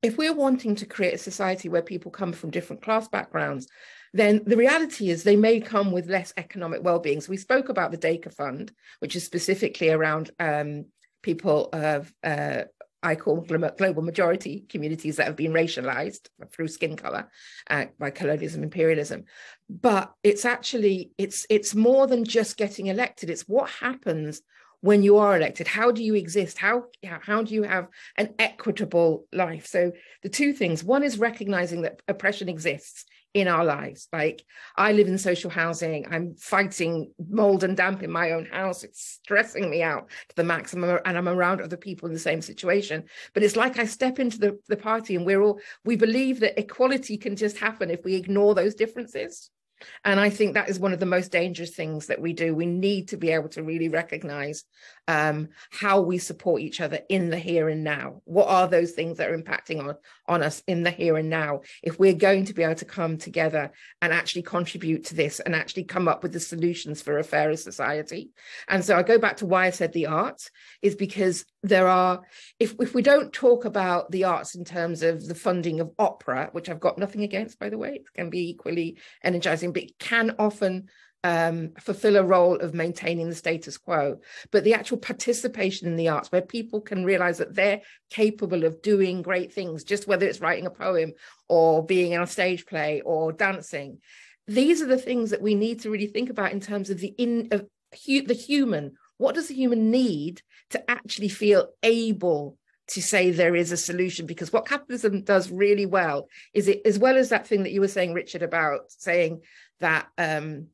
S2: if we're wanting to create a society where people come from different class backgrounds then the reality is they may come with less economic well-being. So we spoke about the Deyika fund which is specifically around um, people of uh, I call global majority communities that have been racialized through skin color uh, by colonialism, imperialism. But it's actually it's it's more than just getting elected. It's what happens when you are elected. How do you exist? How how do you have an equitable life? So the two things: one is recognizing that oppression exists in our lives. Like I live in social housing, I'm fighting mold and damp in my own house. It's stressing me out to the maximum, and I'm around other people in the same situation. But it's like I step into the, the party and we're all, we believe that equality can just happen if we ignore those differences. And I think that is one of the most dangerous things that we do. We need to be able to really recognize um, how we support each other in the here and now. What are those things that are impacting on, on us in the here and now? If we're going to be able to come together and actually contribute to this and actually come up with the solutions for a fairer society. And so I go back to why I said the arts is because there are, if, if we don't talk about the arts in terms of the funding of opera, which I've got nothing against, by the way, it can be equally energizing, but it can often um, fulfill a role of maintaining the status quo, but the actual participation in the arts, where people can realize that they're capable of doing great things, just whether it's writing a poem or being in a stage play or dancing. These are the things that we need to really think about in terms of the in of hu- the human. What does the human need to actually feel able to say there is a solution? Because what capitalism does really well is it as well as that thing that you were saying richard about saying that um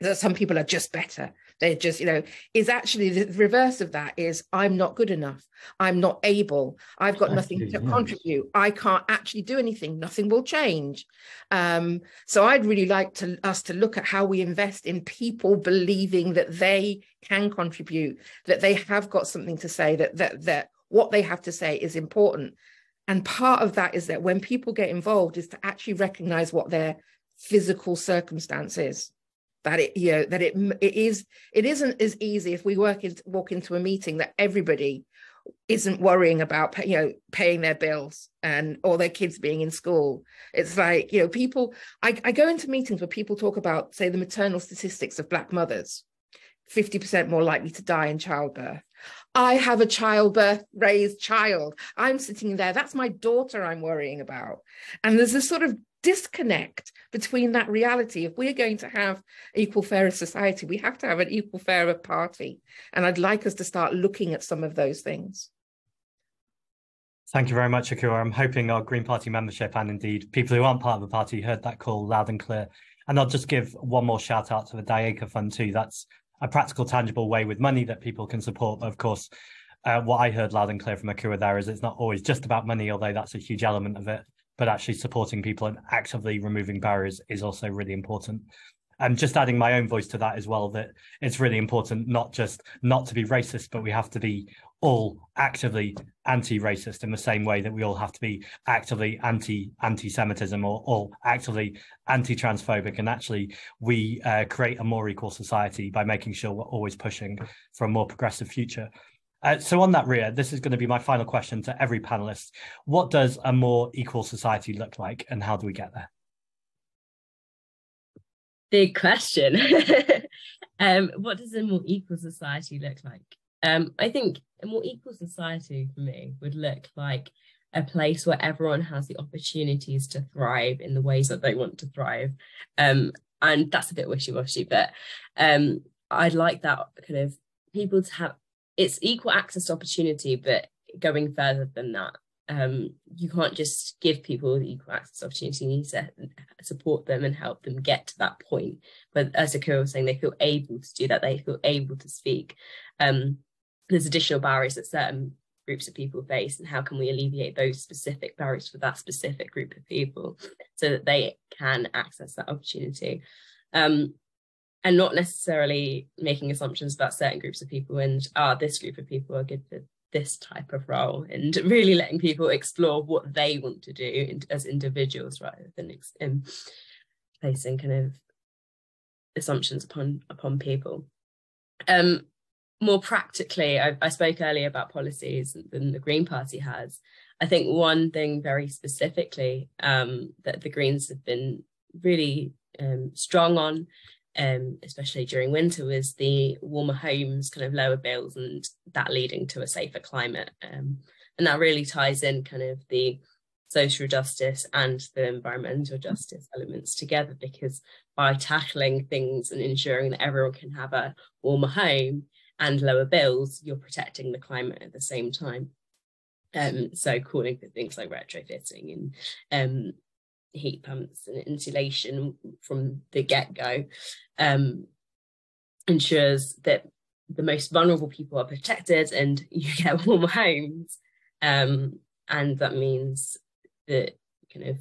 S2: that some people are just better they're just you know is actually the reverse of that is i'm not good enough. I'm not able. I've got nothing to yes. contribute. I can't actually do anything. Nothing will change. Um, so i'd really like to us to look at how we invest in people believing that they can contribute that they have got something to say that that that what they have to say is important. And part of that is that when people get involved is to actually recognize what their physical circumstance is that it you know that it it is it isn't as easy if we work in, walk into a meeting that everybody isn't worrying about you know paying their bills and or their kids being in school. It's like you know people I, I go into meetings where people talk about say the maternal statistics of black mothers. 50% more likely to die in childbirth I have a childbirth raised child. I'm sitting there. That's my daughter I'm worrying about. And there's this sort of disconnect between that reality. If we're going to have equal fairer society, we have to have an equal fairer party. And I'd like us to start looking at some of those things.
S1: Thank you very much, Ekua. I'm hoping our Green Party membership and indeed people who aren't part of the party heard that call loud and clear. And I'll just give one more shout out to the Deyika Fund too. That's a practical, tangible way with money that people can support. But of course, uh, what I heard loud and clear from Ekua there is it's not always just about money, although that's a huge element of it, but actually supporting people and actively removing barriers is also really important. And just adding my own voice to that as well, that it's really important not just not to be racist, but we have to be all actively anti-racist in the same way that we all have to be actively anti anti-Semitism or all actively anti-transphobic. And actually, we uh, create a more equal society by making sure we're always pushing for a more progressive future. Uh, so on that, Ria, this is going to be my final question to every panelist. What does a more equal society look like and how do we get there?
S4: Big question. um, what does a more equal society look like? Um, I think a more equal society for me would look like a place where everyone has the opportunities to thrive in the ways that they want to thrive. Um, and that's a bit wishy-washy, but um, I'd like that kind of people to have it's equal access to opportunity, but going further than that. Um, you can't just give people the equal access opportunity. You need to support them and help them get to that point. But as Ekua was saying, they feel able to do that. They feel able to speak. Um, there's additional barriers that certain groups of people face and how can we alleviate those specific barriers for that specific group of people so that they can access that opportunity um, and not necessarily making assumptions about certain groups of people and ah oh, this group of people are good for this type of role and really letting people explore what they want to do as individuals rather than um, placing kind of assumptions upon upon people. Um more practically I, I spoke earlier about policies than the green party has. I think one thing very specifically um, that the greens have been really um, strong on um, especially during winter, was the warmer homes, kind of lower bills, and that leading to a safer climate. Um, and that really ties in kind of the social justice and the environmental justice elements together because by tackling things and ensuring that everyone can have a warmer home and lower bills, you're protecting the climate at the same time. Um, so calling for things like retrofitting and um, heat pumps and insulation from the get-go um, ensures that the most vulnerable people are protected and you get warmer homes. Um, and that means that kind of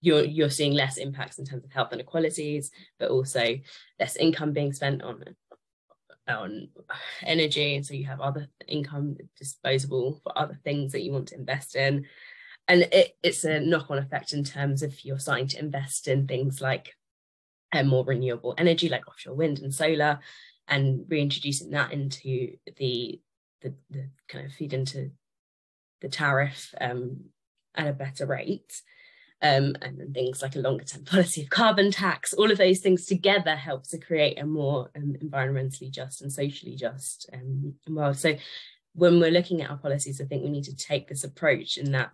S4: you're you're seeing less impacts in terms of health inequalities but also less income being spent on on energy. And so you have other income disposable for other things that you want to invest in and it, it's a knock-on effect in terms of you're starting to invest in things like um, more renewable energy like offshore wind and solar and reintroducing that into the the, the kind of feed into the tariff um, at a better rate um, and then things like a longer term policy of carbon tax, all of those things together help to create a more um, environmentally just and socially just um, world. So when we're looking at our policies, I think we need to take this approach in that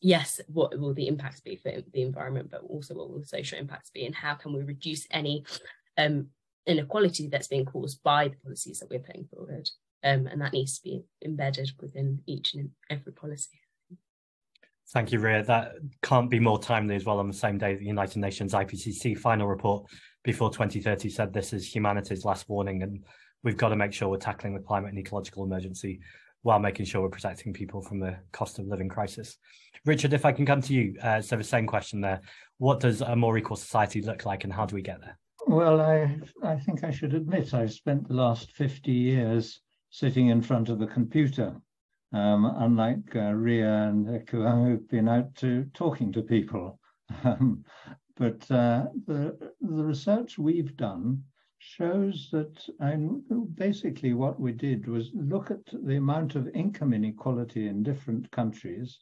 S4: yes, what will the impacts be for the environment, but also what will the social impacts be, and how can we reduce any um, inequality that's being caused by the policies that we're putting forward? Um, and that needs to be embedded within each and every policy.
S1: Thank you, Ria. That can't be more timely as well on the same day the United Nations IPCC final report before 2030 said this is humanity's last warning and we've got to make sure we're tackling the climate and ecological emergency while making sure we're protecting people from the cost of living crisis. Richard, if I can come to you, uh, so the same question there. What does a more equal society look like and how do we get there?
S3: Well, I, I think I should admit I've spent the last 50 years sitting in front of a computer, um, unlike uh, Ria and Ekua, who've been out to talking to people. Um, but uh, the, the research we've done shows that and basically what we did was look at the amount of income inequality in different countries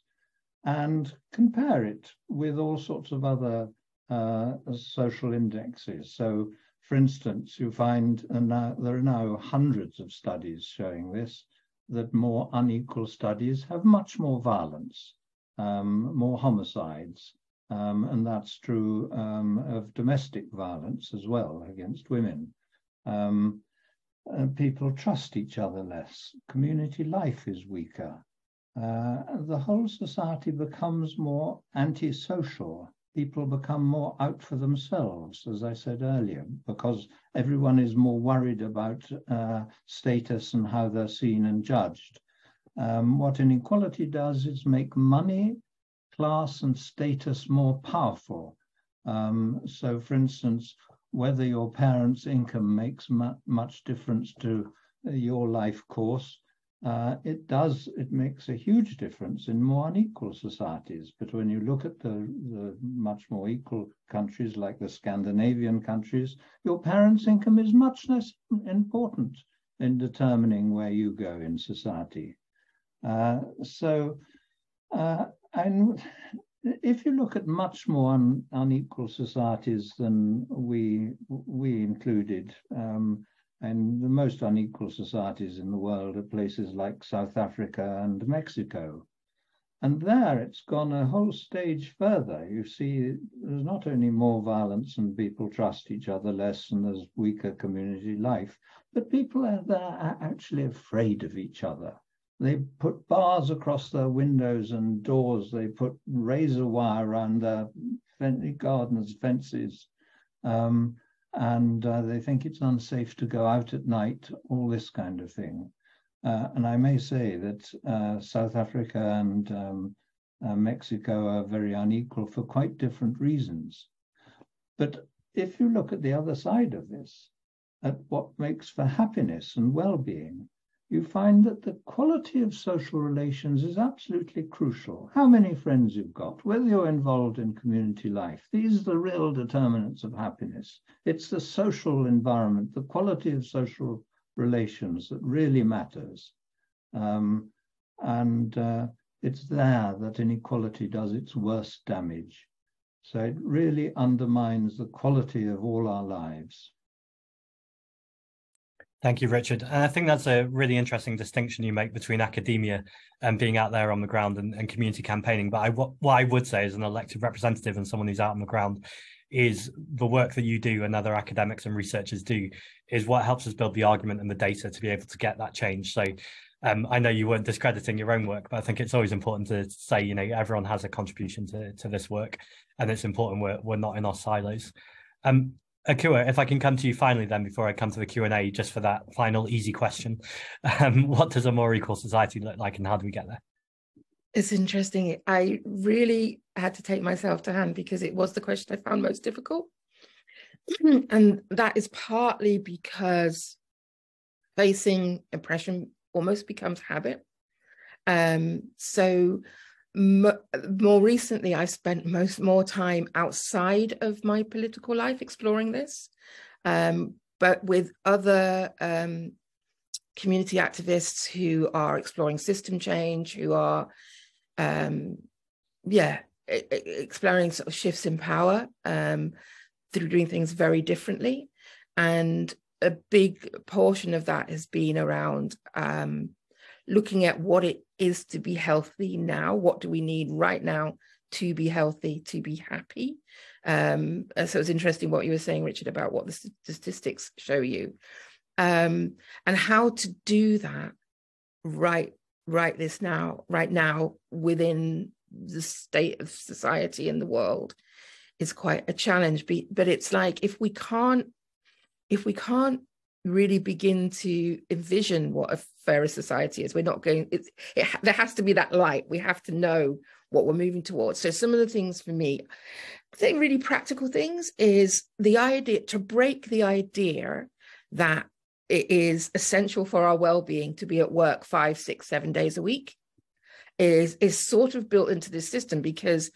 S3: and compare it with all sorts of other uh, social indexes. So, for instance, you find and now, there are now hundreds of studies showing this that more unequal studies have much more violence, um, more homicides, um, and that's true um, of domestic violence as well against women. Um, people trust each other less. Community life is weaker. uh, the whole society becomes more antisocial. People become more out for themselves, as I said earlier, because everyone is more worried about uh, status and how they're seen and judged. Um, what inequality does is make money, class, and status more powerful. Um, so, for instance, whether your parents' income makes mu much difference to your life course, uh, it does, it makes a huge difference in more unequal societies. But when you look at the, the much more equal countries like the Scandinavian countries, your parents' income is much less important in determining where you go in society. Uh, so, uh, and if you look at much more un, unequal societies than we we included, um, and the most unequal societies in the world are places like South Africa and Mexico. And there it's gone a whole stage further. You see, there's not only more violence and people trust each other less and there's weaker community life, but people are are actually afraid of each other. They put bars across their windows and doors. They put razor wire around their gardens' fences. Um, and uh, they think it's unsafe to go out at night, all this kind of thing. Uh, and I may say that uh, South Africa and um, uh, Mexico are very unequal for quite different reasons. But if you look at the other side of this, at what makes for happiness and well being, you find that the quality of social relations is absolutely crucial. How many friends you've got, whether you're involved in community life, these are the real determinants of happiness. It's the social environment, the quality of social relations that really matters. Um, and uh, it's there that inequality does its worst damage. So it really undermines the quality of all our lives.
S1: Thank you, Richard. And I think that's a really interesting distinction you make between academia and being out there on the ground and, and community campaigning. But I, what, I would say as an elected representative and someone who's out on the ground is the work that you do and other academics and researchers do is what helps us build the argument and the data to be able to get that change. So um, I know you weren't discrediting your own work, but I think it's always important to say, you know, everyone has a contribution to, to this work and it's important we're, we're not in our silos. Um, Ekua, if I can come to you finally, then before I come to the Q and A, just for that final easy question, um, what does a more equal society look like, and how do we get there?
S2: It's interesting. I really had to take myself to hand because it was the question I found most difficult, and that is partly because facing oppression almost becomes habit. Um, so more recently i've spent most more time outside of my political life exploring this um, but with other um, community activists who are exploring system change who are um, yeah exploring sort of shifts in power um, through doing things very differently. And a big portion of that has been around um, looking at what it is to be healthy now. What do we need right now to be healthy, to be happy? Um, so it's interesting what you were saying, Richard, about what the statistics show you, um, and how to do that right, right this now, right now within the state of society and the world is quite a challenge. But it's like if we can't, if we can't really begin to envision what a fairer society is. We're not going, it's, it, there has to be that light. We have to know what we're moving towards. So, some of the things for me, I think really practical things is the idea to break the idea that it is essential for our well-being to be at work five, six, seven days a week is is sort of built into this system because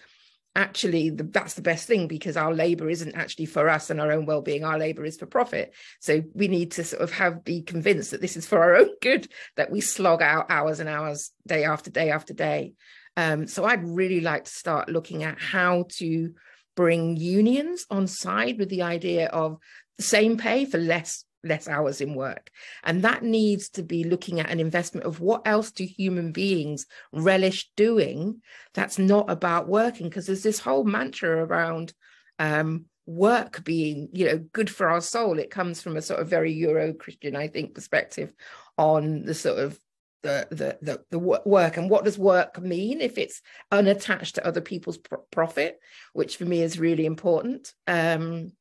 S2: actually the, that's the best thing because our labor isn't actually for us and our own well-being our labor is for profit. So we need to sort of have be convinced that this is for our own good that we slog out hours and hours day after day after day. Um, so i'd really like to start looking at how to bring unions on side with the idea of the same pay for less less hours in work. And that needs to be looking at an investment of what else do human beings relish doing that's not about working? Because there's this whole mantra around um, work being, you know, good for our soul. It comes from a sort of very Euro Christian, I think, perspective on the sort of the, the the the work and what does work mean if it's unattached to other people's profit which for me is really important um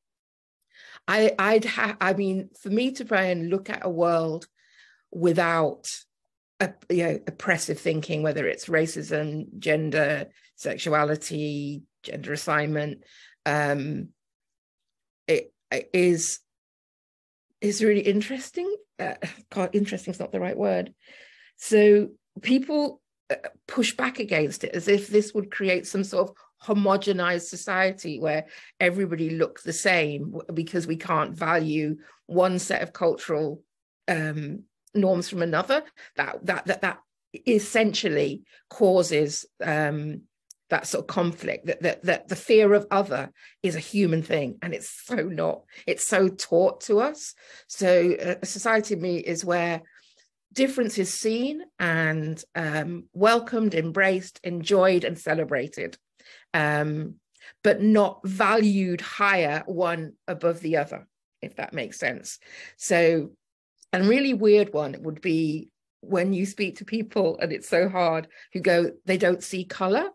S2: i i'd have i mean for me to try and look at a world without a, you know oppressive thinking whether it's racism gender sexuality gender assignment um it, it is is really interesting. Uh, interesting is not the right word. So people uh, push back against it as if this would create some sort of homogenized society where everybody looks the same because we can't value one set of cultural um, norms from another. That that that that essentially causes um, that sort of conflict that, that that the fear of other is a human thing and it's so not it's so taught to us. So uh, a society to me is where difference is seen and um, welcomed embraced enjoyed and celebrated um, but not valued higher one above the other if that makes sense so and really weird one would be when you speak to people and it's so hard who go they don't see color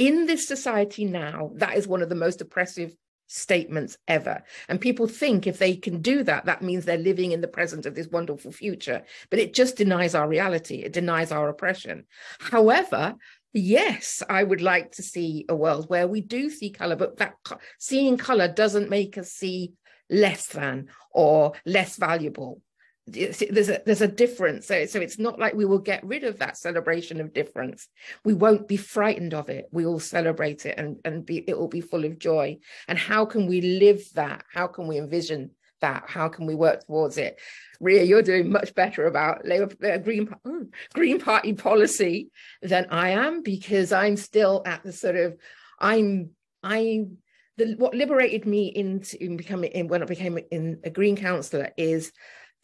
S2: in this society now, that is one of the most oppressive statements ever. And people think if they can do that, that means they're living in the present of this wonderful future. But it just denies our reality, it denies our oppression. However, yes, I would like to see a world where we do see color, but that seeing color doesn't make us see less than or less valuable. There's a there's a difference. So, so it's not like we will get rid of that celebration of difference. We won't be frightened of it. We will celebrate it and and be it will be full of joy. And how can we live that? How can we envision that how can we work towards it? Ria, you're doing much better about Labour uh, Green oh, Green Party policy than I am because I'm still at the sort of I'm I the what liberated me into in becoming in when I became in a Green councillor is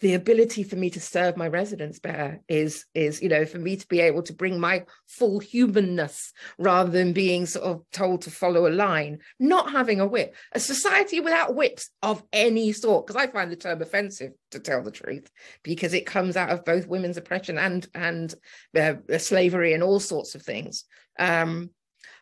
S2: the ability for me to serve my residents better is is you know for me to be able to bring my full humanness rather than being sort of told to follow a line not having a whip a society without whips of any sort because i find the term offensive to tell the truth because it comes out of both women's oppression and and uh, slavery and all sorts of things um,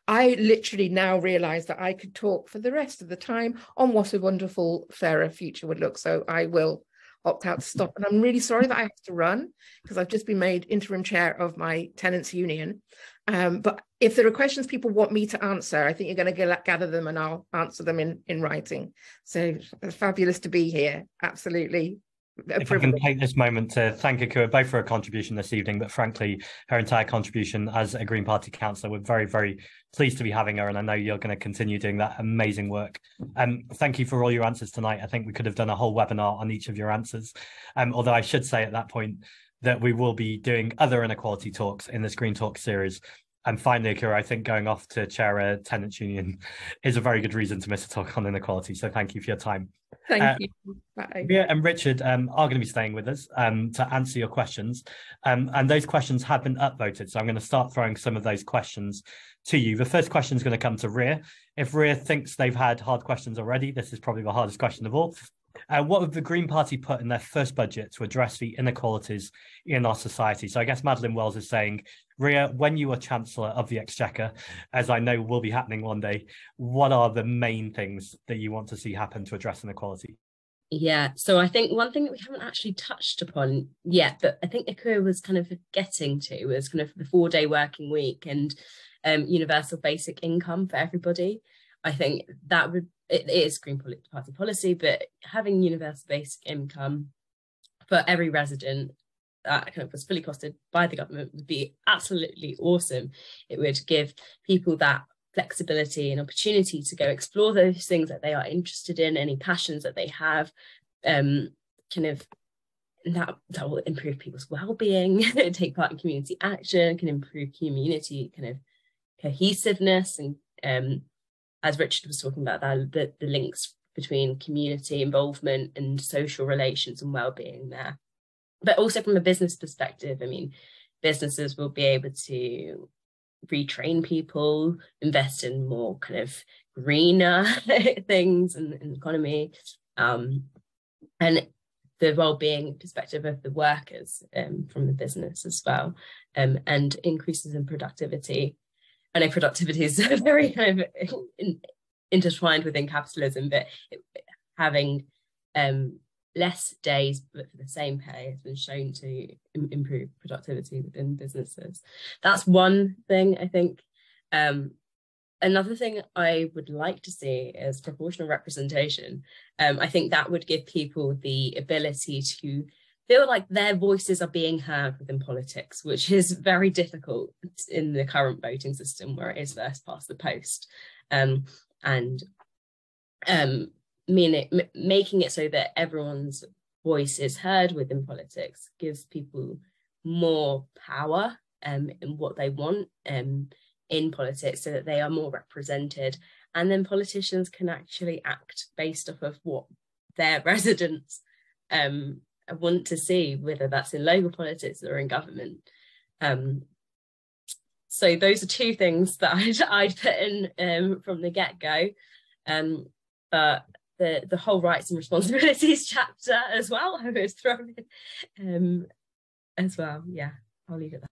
S2: I literally now realize that I could talk for the rest of the time on what a wonderful, fairer future would look. So I will opt out to stop. And I'm really sorry that I have to run because I've just been made interim chair of my tenants union. Um, but if there are questions people want me to answer, I think you're going to gather them and I'll answer them in, in writing. So fabulous to be here. Absolutely
S1: if I can take this moment to thank Ekua both for her contribution this evening, but frankly, her entire contribution as a Green Party councillor. We're very, very pleased to be having her, and I know you're going to continue doing that amazing work. Um, thank you for all your answers tonight. I think we could have done a whole webinar on each of your answers. Um, although I should say at that point that we will be doing other inequality talks in this Green Talk series and finally, Ekua, I think going off to chair a tenants union is a very good reason to miss a talk on inequality. So thank you for your time.
S2: Thank uh, you. Bye.
S1: Ria and Richard um, are going to be staying with us um, to answer your questions. Um, and those questions have been upvoted. So I'm going to start throwing some of those questions to you. The first question is going to come to Ria. If Ria thinks they've had hard questions already, this is probably the hardest question of all. Uh, what would the Green Party put in their first budget to address the inequalities in our society? So I guess Madeline Wells is saying, Ria, when you are Chancellor of the Exchequer, as I know will be happening one day, what are the main things that you want to see happen to address inequality?
S4: Yeah, so I think one thing that we haven't actually touched upon yet, but I think Ekua was kind of getting to was kind of the four day working week and um, universal basic income for everybody. I think that would it is Green Party policy, but having universal basic income for every resident that kind of was fully costed by the government would be absolutely awesome. It would give people that flexibility and opportunity to go explore those things that they are interested in, any passions that they have, um, kind of that, that will improve people's well-being, take part in community action, can improve community kind of cohesiveness and um, as Richard was talking about, that the, the links between community involvement and social relations and well-being there. But also from a business perspective, I mean, businesses will be able to retrain people, invest in more kind of greener things in, in the economy. Um, and the well-being perspective of the workers um, from the business as well, um, and increases in productivity. I know productivity is very kind of in, intertwined within capitalism, but having um, less days but for the same pay has been shown to Im- improve productivity within businesses. That's one thing I think. Um, another thing I would like to see is proportional representation. Um, I think that would give people the ability to feel like their voices are being heard within politics, which is very difficult in the current voting system where it is first past the post. Um, and um, meaning m- making it so that everyone's voice is heard within politics gives people more power um, in what they want um, in politics so that they are more represented. And then politicians can actually act based off of what their residents um, want to see whether that's in local politics or in government. Um, so those are two things that I'd, I'd put in um, from the get-go. Um, but the the whole rights and responsibilities chapter as well. I was thrown in um, as well. Yeah, I'll leave it there.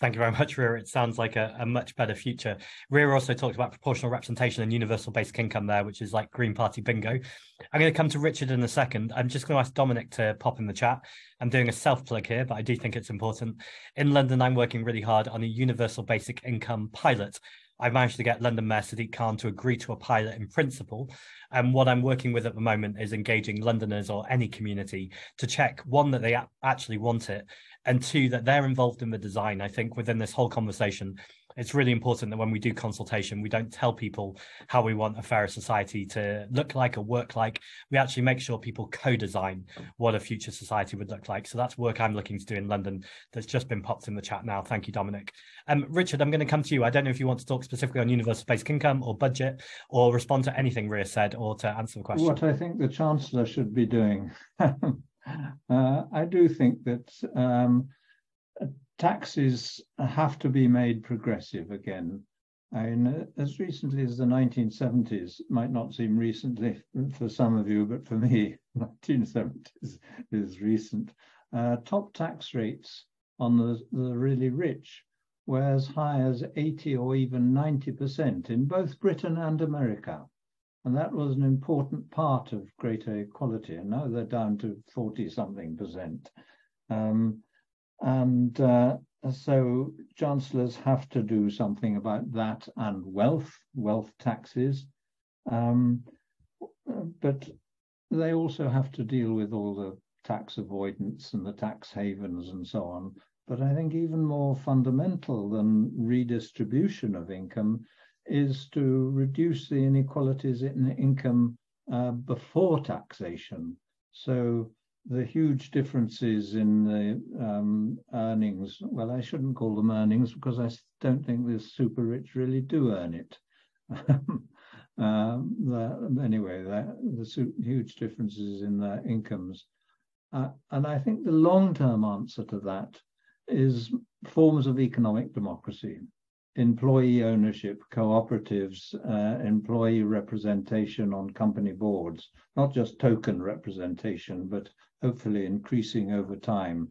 S1: Thank you very much, Ria. It sounds like a, a, much better future. Ria also talked about proportional representation and universal basic income there, which is like Green Party bingo. I'm going to come to Richard in a second. I'm just going to ask Dominic to pop in the chat. I'm doing a self plug here, but I do think it's important. In London, I'm working really hard on a universal basic income pilot, I managed to get London Mayor Sadiq Khan to agree to a pilot in principle. And what I'm working with at the moment is engaging Londoners or any community to check one, that they actually want it, and two, that they're involved in the design. I think within this whole conversation, it's really important that when we do consultation, we don't tell people how we want a fairer society to look like or work like. We actually make sure people co-design what a future society would look like. So that's work I'm looking to do in London that's just been popped in the chat now. Thank you, Dominic. Um, Richard, I'm going to come to you. I don't know if you want to talk specifically on universal basic income or budget or respond to anything Ria said or to answer the question.
S3: What I think the Chancellor should be doing. uh, I do think that um, taxes have to be made progressive again. I mean, as recently as the 1970s, might not seem recently for some of you, but for me, 1970s is recent. Uh, top tax rates on the, the really rich were as high as 80 or even 90% in both Britain and America. And that was an important part of greater equality. And now they're down to 40 something percent. Um, and uh, so chancellors have to do something about that and wealth, wealth taxes. Um, but they also have to deal with all the tax avoidance and the tax havens and so on. But I think even more fundamental than redistribution of income is to reduce the inequalities in income uh, before taxation. So the huge differences in the um, earnings. Well, I shouldn't call them earnings because I don't think the super rich really do earn it. um, the, anyway, the, the, huge differences in their incomes. Uh, and I think the long term answer to that is forms of economic democracy employee ownership, cooperatives, uh, employee representation on company boards, not just token representation, but hopefully increasing over time.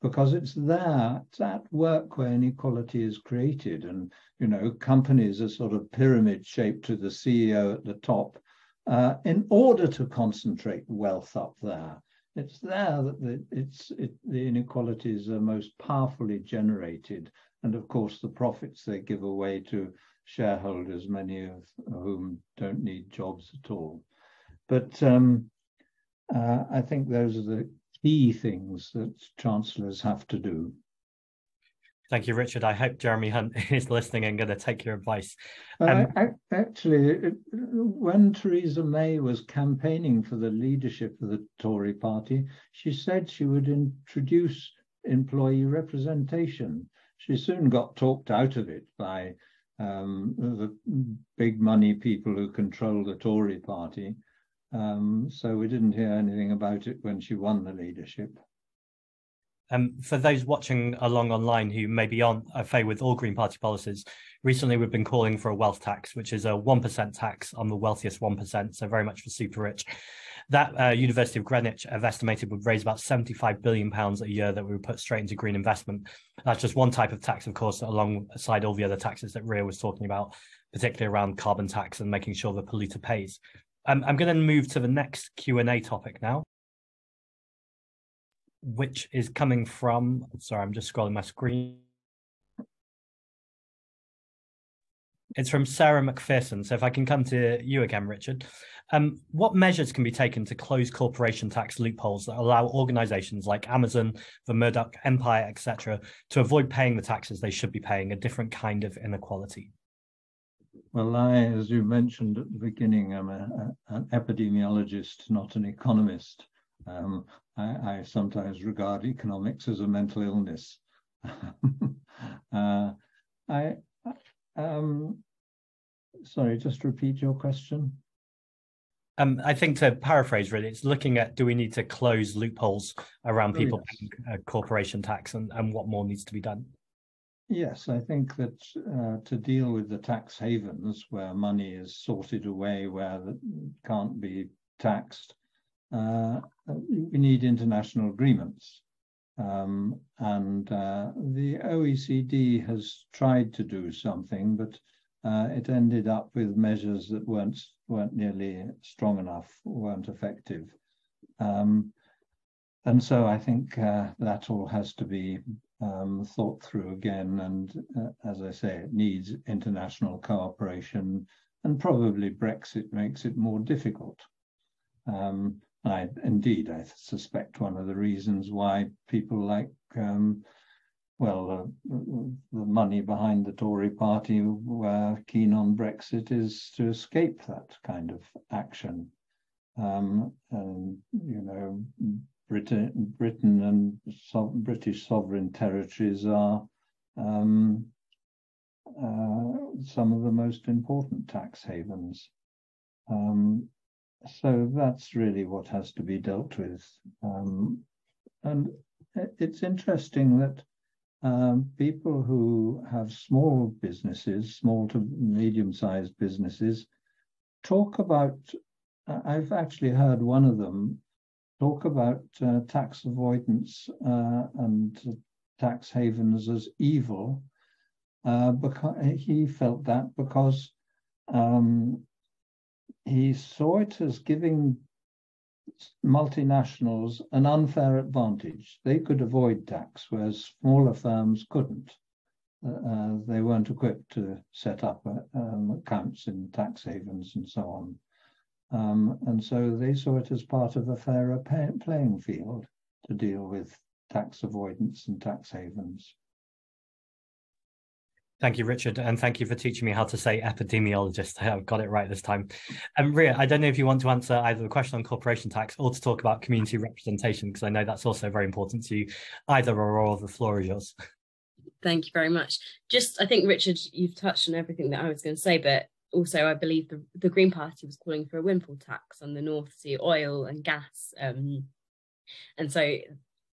S3: Because it's there, it's at work where inequality is created. And, you know, companies are sort of pyramid shaped to the CEO at the top uh, in order to concentrate wealth up there. It's there that the, it's, it, the inequalities are most powerfully generated and of course the profits they give away to shareholders, many of whom don't need jobs at all. But um, uh, I think those are the key things that chancellors have to do.
S1: Thank you, Richard. I hope Jeremy Hunt is listening and going to take your advice.
S3: Um, uh, actually, when Theresa May was campaigning for the leadership of the Tory party, she said she would introduce employee representation she soon got talked out of it by um, the big money people who control the Tory party. Um, so we didn't hear anything about it when she won the leadership.
S1: Um, for those watching along online who maybe aren't au with all Green Party policies, recently we've been calling for a wealth tax, which is a 1% tax on the wealthiest 1%, so very much for super rich. That uh, University of Greenwich have estimated would raise about 75 billion pounds a year that we would put straight into green investment. That's just one type of tax, of course, alongside all the other taxes that Ria was talking about, particularly around carbon tax and making sure the polluter pays. Um, I'm going to move to the next Q&A topic now, which is coming from, sorry, I'm just scrolling my screen. It's from Sarah McPherson. So if I can come to you again, Richard. Um, what measures can be taken to close corporation tax loopholes that allow organizations like Amazon, the Murdoch Empire, etc., to avoid paying the taxes they should be paying, a different kind of inequality?
S3: Well, I, as you mentioned at the beginning, I'm a, a, an epidemiologist, not an economist. Um, I, I, sometimes regard economics as a mental illness. uh, I, sorry, just repeat your question.
S1: Um, I think to paraphrase, really, it's looking at do we need to close loopholes around oh, people paying uh, corporation tax and, and what more needs to be done?
S3: Yes, I think that uh, to deal with the tax havens where money is sorted away where it can't be taxed, uh, we need international agreements. Um, and uh, the OECD has tried to do something, but uh, it ended up with measures that weren't weren't nearly strong enough, weren't effective. Um, and so I think uh, that all has to be um, thought through again. And uh, as I say, it needs international cooperation, and probably Brexit makes it more difficult. Um, I indeed, I suspect one of the reasons why people like um, well, uh, the money behind the Tory party were keen on Brexit is to escape that kind of action. Um, and, you know, Britain, Britain and so British sovereign territories are um, uh, some of the most important tax havens. Um, so that's really what has to be dealt with. Um, and it's interesting that um, people who have small businesses, small to medium sized businesses, talk about, I've actually heard one of them talk about uh, tax avoidance uh, and tax havens as evil. Uh, because he felt that because um, he saw it as giving multinationals an unfair advantage. They could avoid tax, whereas smaller firms couldn't. Uh, uh, they weren't equipped to set up uh, um, accounts in tax havens and so on. Um, and so they saw it as part of a fairer pay playing field to deal with tax avoidance and tax havens.
S1: Thank you, Richard, and thank you for teaching me how to say epidemiologist. I've got it right this time. Um, Ria, I don't know if you want to answer either the question on corporation tax or to talk about community representation, because I know that's also very important to you. Either or, or the floor is yours.
S4: Thank you very much. Just, I think, Richard, you've touched on everything that I was going to say, but also I believe the, the Green Party was calling for a windfall tax on the North Sea oil and gas. Um, and so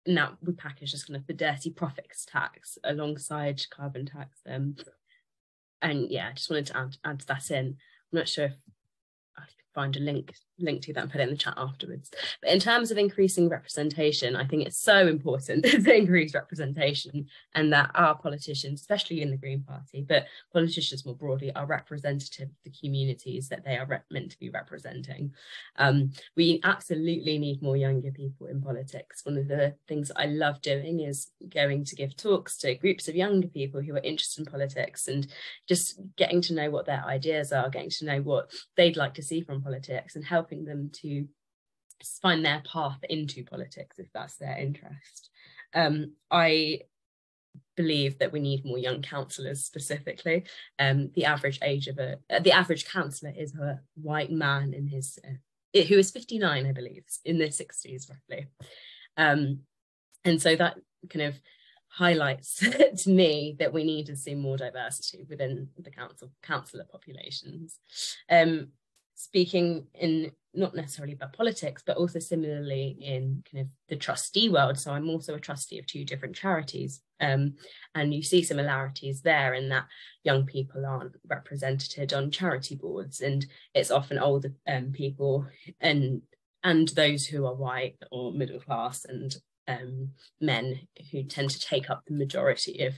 S4: now we package as kind of the dirty profits tax alongside carbon tax. Um, and yeah, I just wanted to add, add that in. I'm not sure if I could find a link link to that and put it in the chat afterwards. But in terms of increasing representation, I think it's so important to increase representation and that our politicians, especially in the Green Party, but politicians more broadly, are representative of the communities that they are meant to be representing. Um, we absolutely need more younger people in politics. One of the things I love doing is going to give talks to groups of younger people who are interested in politics and just getting to know what their ideas are, getting to know what they'd like to see from politics and help helping them to find their path into politics if that's their interest. Um, I believe that we need more young councillors specifically. Um, the average age of a uh, the average councillor is a white man in his uh, who is 59, I believe, in their 60s roughly. Um, and so that kind of highlights to me that we need to see more diversity within the council councillor populations. Um, speaking in not necessarily about politics, but also similarly in kind of the trustee world. So I'm also a trustee of two different charities. Um, and you see similarities there in that young people aren't represented on charity boards and it's often older um, people and and those who are white or middle class and um, men who tend to take up the majority of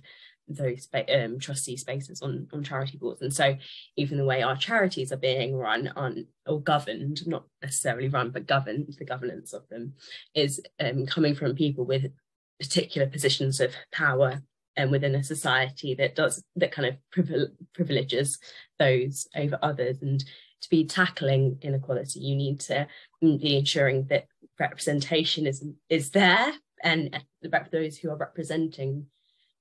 S4: those um, trustee spaces on, on charity boards. And so even the way our charities are being run on or governed, not necessarily run, but governed, the governance of them is um, coming from people with particular positions of power and within a society that does that kind of privileges those over others and to be tackling inequality you need to be ensuring that representation is is there and those who are representing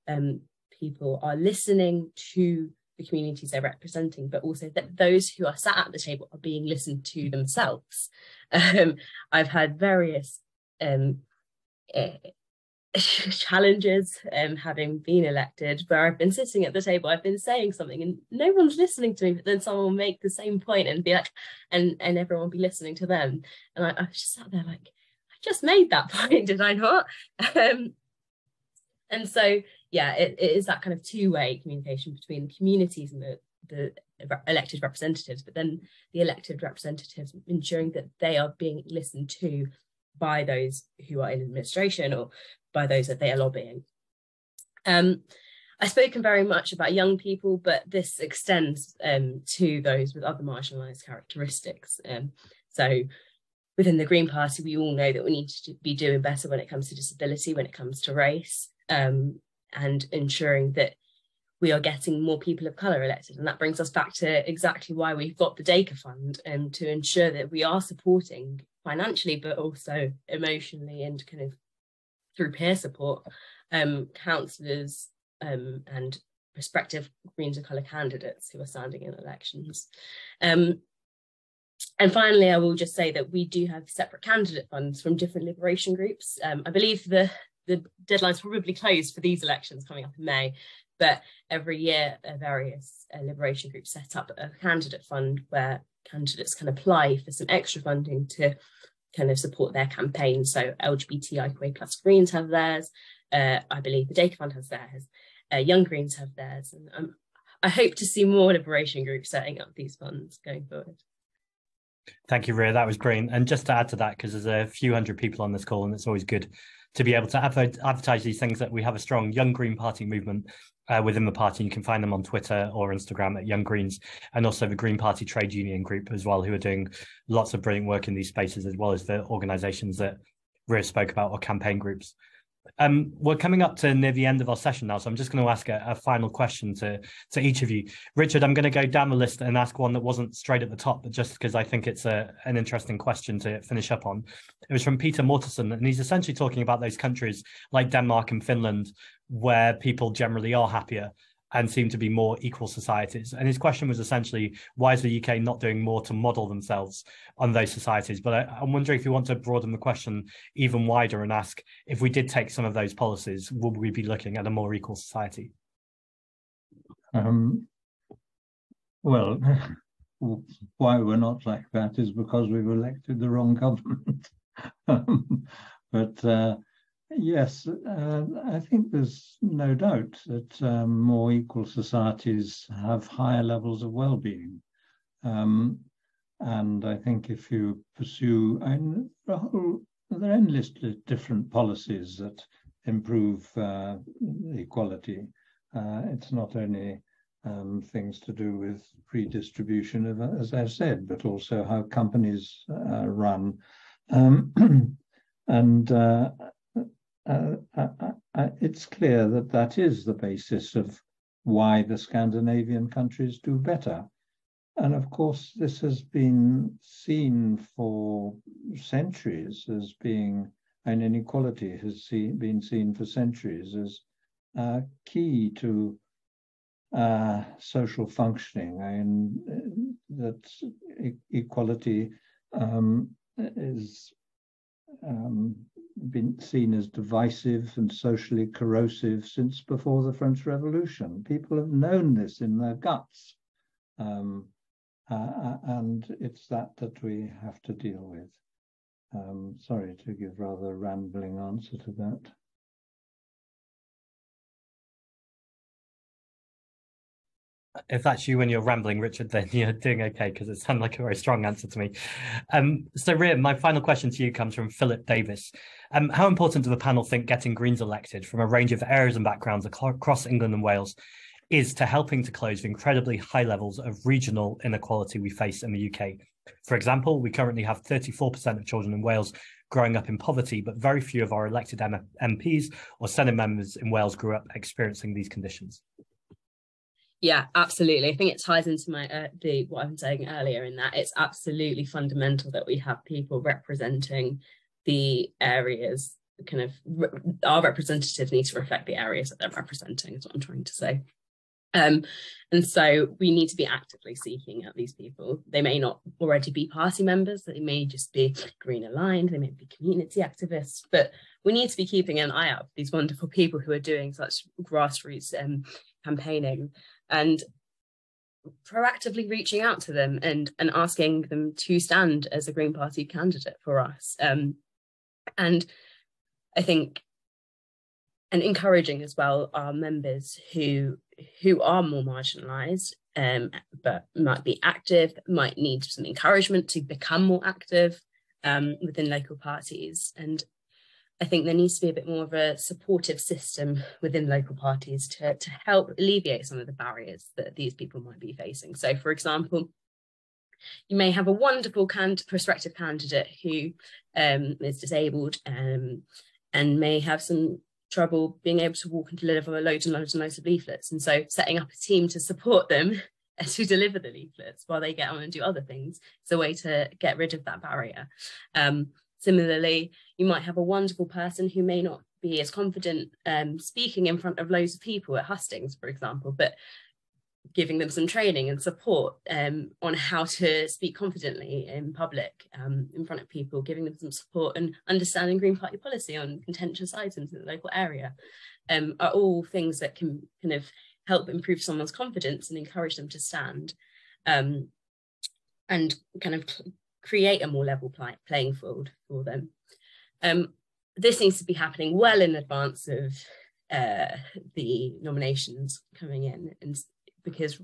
S4: um, people are listening to the communities they're representing, but also that those who are sat at the table are being listened to themselves. Um, I've had various um, uh, challenges um, having been elected where I've been sitting at the table, I've been saying something and no one's listening to me, but then someone will make the same point and be like, and, and everyone will be listening to them. And I, I was just sat there like, I just made that point, did I not? Um, and so yeah it, it is that kind of two-way communication between communities and the the elected representatives but then the elected representatives ensuring that they are being listened to by those who are in administration or by those that they are lobbying um, I've spoken very much about young people, but this extends um, to those with other marginalised characteristics. Um, so within the Green Party, we all know that we need to be doing better when it comes to disability, when it comes to race, um, and ensuring that we are getting more people of colour elected. And that brings us back to exactly why we've got the Dacre Fund and um, to ensure that we are supporting financially, but also emotionally and kind of through peer support, um, councillors um, and prospective Greens and Colour candidates who are standing in elections. Um, and finally, I will just say that we do have separate candidate funds from different liberation groups. Um, I believe the the deadline's probably closed for these elections coming up in May, but every year various uh, liberation groups set up a candidate fund where candidates can apply for some extra funding to kind of support their campaign. So LGBTIQA plus Greens have theirs. Uh, I believe the Dacre Fund has theirs. Uh, Young Greens have theirs. And um, I hope to see more liberation groups setting up these funds going forward.
S1: Thank you, Ria. That was brilliant. And just to add to that, because there's a few hundred people on this call, and it's always good to be able to advertise these things that we have a strong Young Green Party movement uh, within the party. You can find them on Twitter or Instagram at Young Greens, and also the Green Party Trade Union Group as well, who are doing lots of brilliant work in these spaces, as well as the organisations that Ria spoke about or campaign groups. Um, we're coming up to near the end of our session now, so I'm just going to ask a, a, final question to to each of you. Richard, I'm going to go down the list and ask one that wasn't straight at the top, but just because I think it's a, an interesting question to finish up on. It was from Peter Mortensen, and he's essentially talking about those countries like Denmark and Finland, where people generally are happier and seem to be more equal societies. And his question was essentially, why is the UK not doing more to model themselves on those societies? But I, am wondering if you want to broaden the question even wider and ask, if we did take some of those policies, would we be looking at a more equal society? Um,
S3: well, why we're not like that is because we've elected the wrong government. um, but uh, Yes, uh, I think there's no doubt that um, more equal societies have higher levels of well-being. Um, and I think if you pursue, and there are endless different policies that improve uh, equality. Uh, it's not only um, things to do with redistribution, of, as I've said, but also how companies uh, run. Um, and uh, uh, uh, uh, uh, it's clear that that is the basis of why the Scandinavian countries do better. And of course, this has been seen for centuries as being, and inequality has see, been seen for centuries as uh, key to uh, social functioning. And that equality um, is um, been seen as divisive and socially corrosive since before the French Revolution. People have known this in their guts. Um, uh, uh, and it's that that we have to deal with. Um, sorry to give rather a rambling answer to that.
S1: If that's you when you're rambling, Richard, then you're doing okay because it sounded like a very strong answer to me. Um, so, Ria, my final question to you comes from Philip Davis. Um, how important do the panel think getting Greens elected from a range of areas and backgrounds across England and Wales is to helping to close the incredibly high levels of regional inequality we face in the UK? For example, we currently have 34% of children in Wales growing up in poverty, but very few of our elected MPs or Senedd members in Wales grew up experiencing these conditions.
S4: Yeah, absolutely. I think it ties into my uh, the what I'm saying earlier in that it's absolutely fundamental that we have people representing the areas. Kind of re- our representatives need to reflect the areas that they're representing. Is what I'm trying to say. Um, and so we need to be actively seeking out these people. They may not already be party members, they may just be green aligned, they may be community activists, but we need to be keeping an eye out for these wonderful people who are doing such grassroots um, campaigning and proactively reaching out to them and, and asking them to stand as a Green Party candidate for us. Um, and I think and encouraging as well our members who who are more marginalized um, but might be active might need some encouragement to become more active um, within local parties and I think there needs to be a bit more of a supportive system within local parties to, to help alleviate some of the barriers that these people might be facing. So, for example, you may have a wonderful can- prospective candidate who um, is disabled um, and may have some trouble being able to walk and deliver loads and loads and loads of leaflets. And so setting up a team to support them to deliver the leaflets while they get on and do other things is a way to get rid of that barrier. Um, similarly, you might have a wonderful person who may not be as confident um, speaking in front of loads of people at hustings, for example, but giving them some training and support um, on how to speak confidently in public um, in front of people, giving them some support and understanding Green Party policy on contentious items in the local area um, are all things that can kind of help improve someone's confidence and encourage them to stand um, and kind of create a more level play- playing field for them. Um, this needs to be happening well in advance of uh, the nominations coming in and because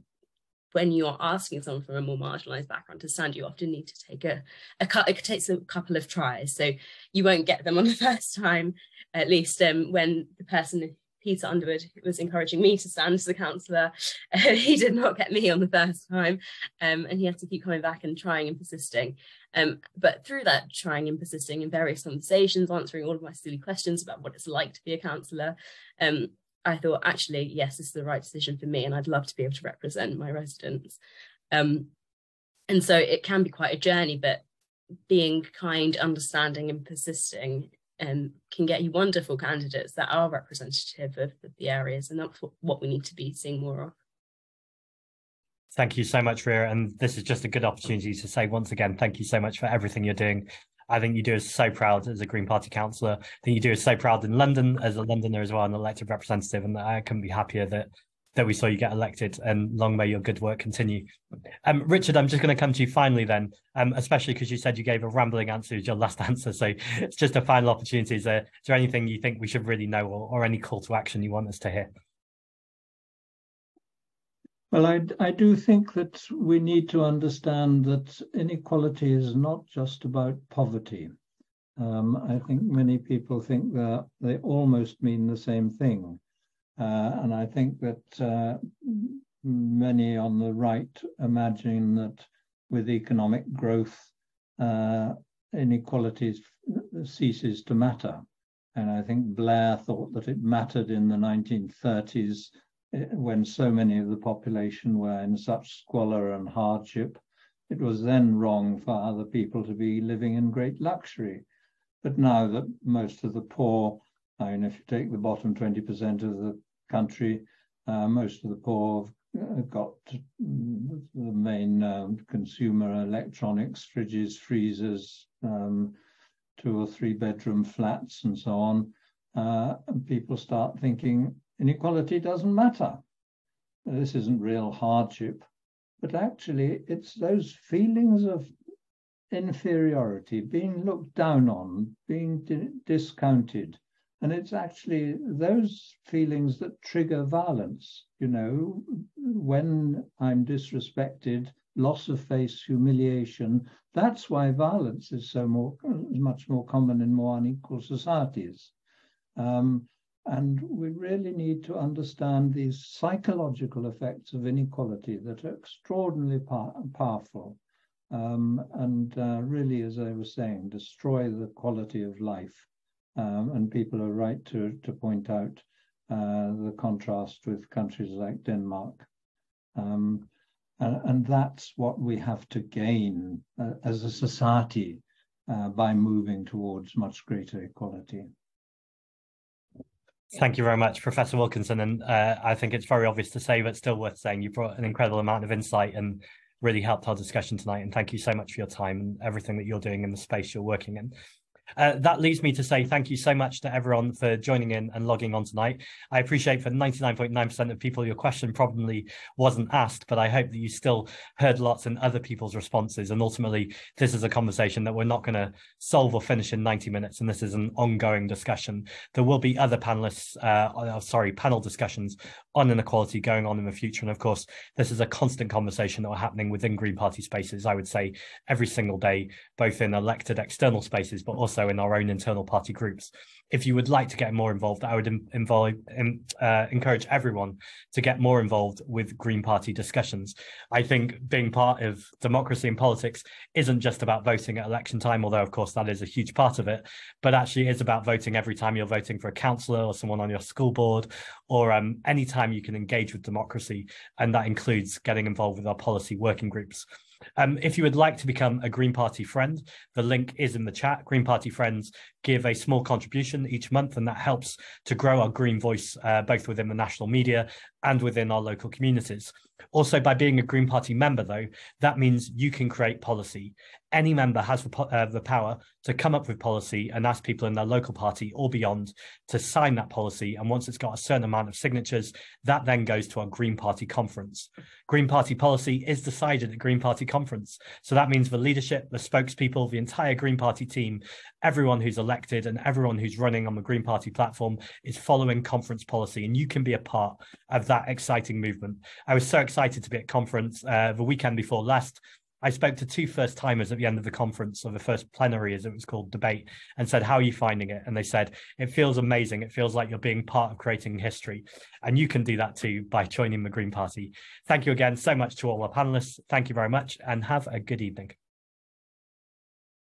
S4: when you're asking someone from a more marginalized background to stand, you often need to take a, a. It takes a couple of tries, so you won't get them on the first time. At least um, when the person Peter Underwood was encouraging me to stand as a councillor, he did not get me on the first time, um, and he had to keep coming back and trying and persisting. Um, but through that trying and persisting in various conversations, answering all of my silly questions about what it's like to be a councillor, um, I thought, actually, yes, this is the right decision for me, and I'd love to be able to represent my residents. Um, and so it can be quite a journey, but being kind, understanding, and persisting um, can get you wonderful candidates that are representative of, of the areas, and that's what, we need to be seeing more of.
S1: Thank you so much, Ria. And this is just a good opportunity to say once again, thank you so much for everything you're doing I think you do us so proud as a Green Party councillor. I think you do us so proud in London as a Londoner as well, an elected representative, and I couldn't be happier that that we saw you get elected. And long may your good work continue. Um, Richard, I'm just going to come to you finally then, um, especially because you said you gave a rambling answer as your last answer. So it's just a final opportunity. Is there, is there anything you think we should really know, or, or any call to action you want us to hear?
S3: Well, I, I do think that we need to understand that inequality is not just about poverty. Um, I think many people think that they almost mean the same thing. Uh, and I think that uh, many on the right imagine that with economic growth, uh, inequality ceases to matter. And I think Blair thought that it mattered in the 1930s when so many of the population were in such squalor and hardship, it was then wrong for other people to be living in great luxury. But now that most of the poor, I mean, if you take the bottom 20% of the country, uh, most of the poor have got the main um, consumer electronics, fridges, freezers, um, two or three bedroom flats, and so on. Uh, and people start thinking, inequality doesn't matter. This isn't real hardship, but actually it's those feelings of inferiority, being looked down on, being di- discounted, And it's actually those feelings that trigger violence. You know, when I'm disrespected, loss of face, humiliation, that's why violence is so more, much more common in more unequal societies. Um, and we really need to understand these psychological effects of inequality that are extraordinarily powerful. Um, and uh, really, as I was saying, destroy the quality of life. Um, and people are right to, to point out uh, the contrast with countries like Denmark. Um, and, and, that's what we have to gain uh, as a society uh, by moving towards much greater equality.
S1: Thank you very much, Professor Wilkinson. And uh, I think it's very obvious to say, but still worth saying, you brought an incredible amount of insight and really helped our discussion tonight. And thank you so much for your time and everything that you're doing in the space you're working in. Uh, that leads me to say thank you so much to everyone for joining in and logging on tonight. I appreciate for 99.9% of people, your question probably wasn't asked, but I hope that you still heard lots in other people's responses. And ultimately, this is a conversation that we're not going to solve or finish in 90 minutes. And this is an ongoing discussion. There will be other panelists, uh, uh sorry, panel discussions on inequality going on in the future. And of course, this is a constant conversation that are happening within Green Party spaces, I would say, every single day, both in elected external spaces, but also in our own internal party groups if you would like to get more involved, I would involve, uh, encourage everyone to get more involved with Green Party discussions. I think being part of democracy and politics isn't just about voting at election time, although of course that is a huge part of it, but actually is about voting every time you're voting for a councillor or someone on your school board, or um, any time you can engage with democracy, and that includes getting involved with our policy working groups. Um, if you would like to become a Green Party friend, the link is in the chat. Green Party friends give a small contribution each month, and that helps to grow our green voice uh, both within the national media and within our local communities. Also, by being a Green Party member, though, that means you can create policy. Any member has the, uh, the power to come up with policy and ask people in their local party or beyond to sign that policy. And once it's got a certain amount of signatures, that then goes to our Green Party conference. Green Party policy is decided at Green Party conference. So that means the leadership, the spokespeople, the entire Green Party team, everyone who's elected and everyone who's running on the Green Party platform is following conference policy. And you can be a part of that exciting movement. I was so excited to be at conference uh, the weekend before last. I spoke to two first timers at the end of the conference, or the first plenary, as it was called, debate, and said, How are you finding it? And they said, It feels amazing. It feels like you're being part of creating history. And you can do that too by joining the Green Party. Thank you again so much to all our panelists. Thank you very much, and have a good evening.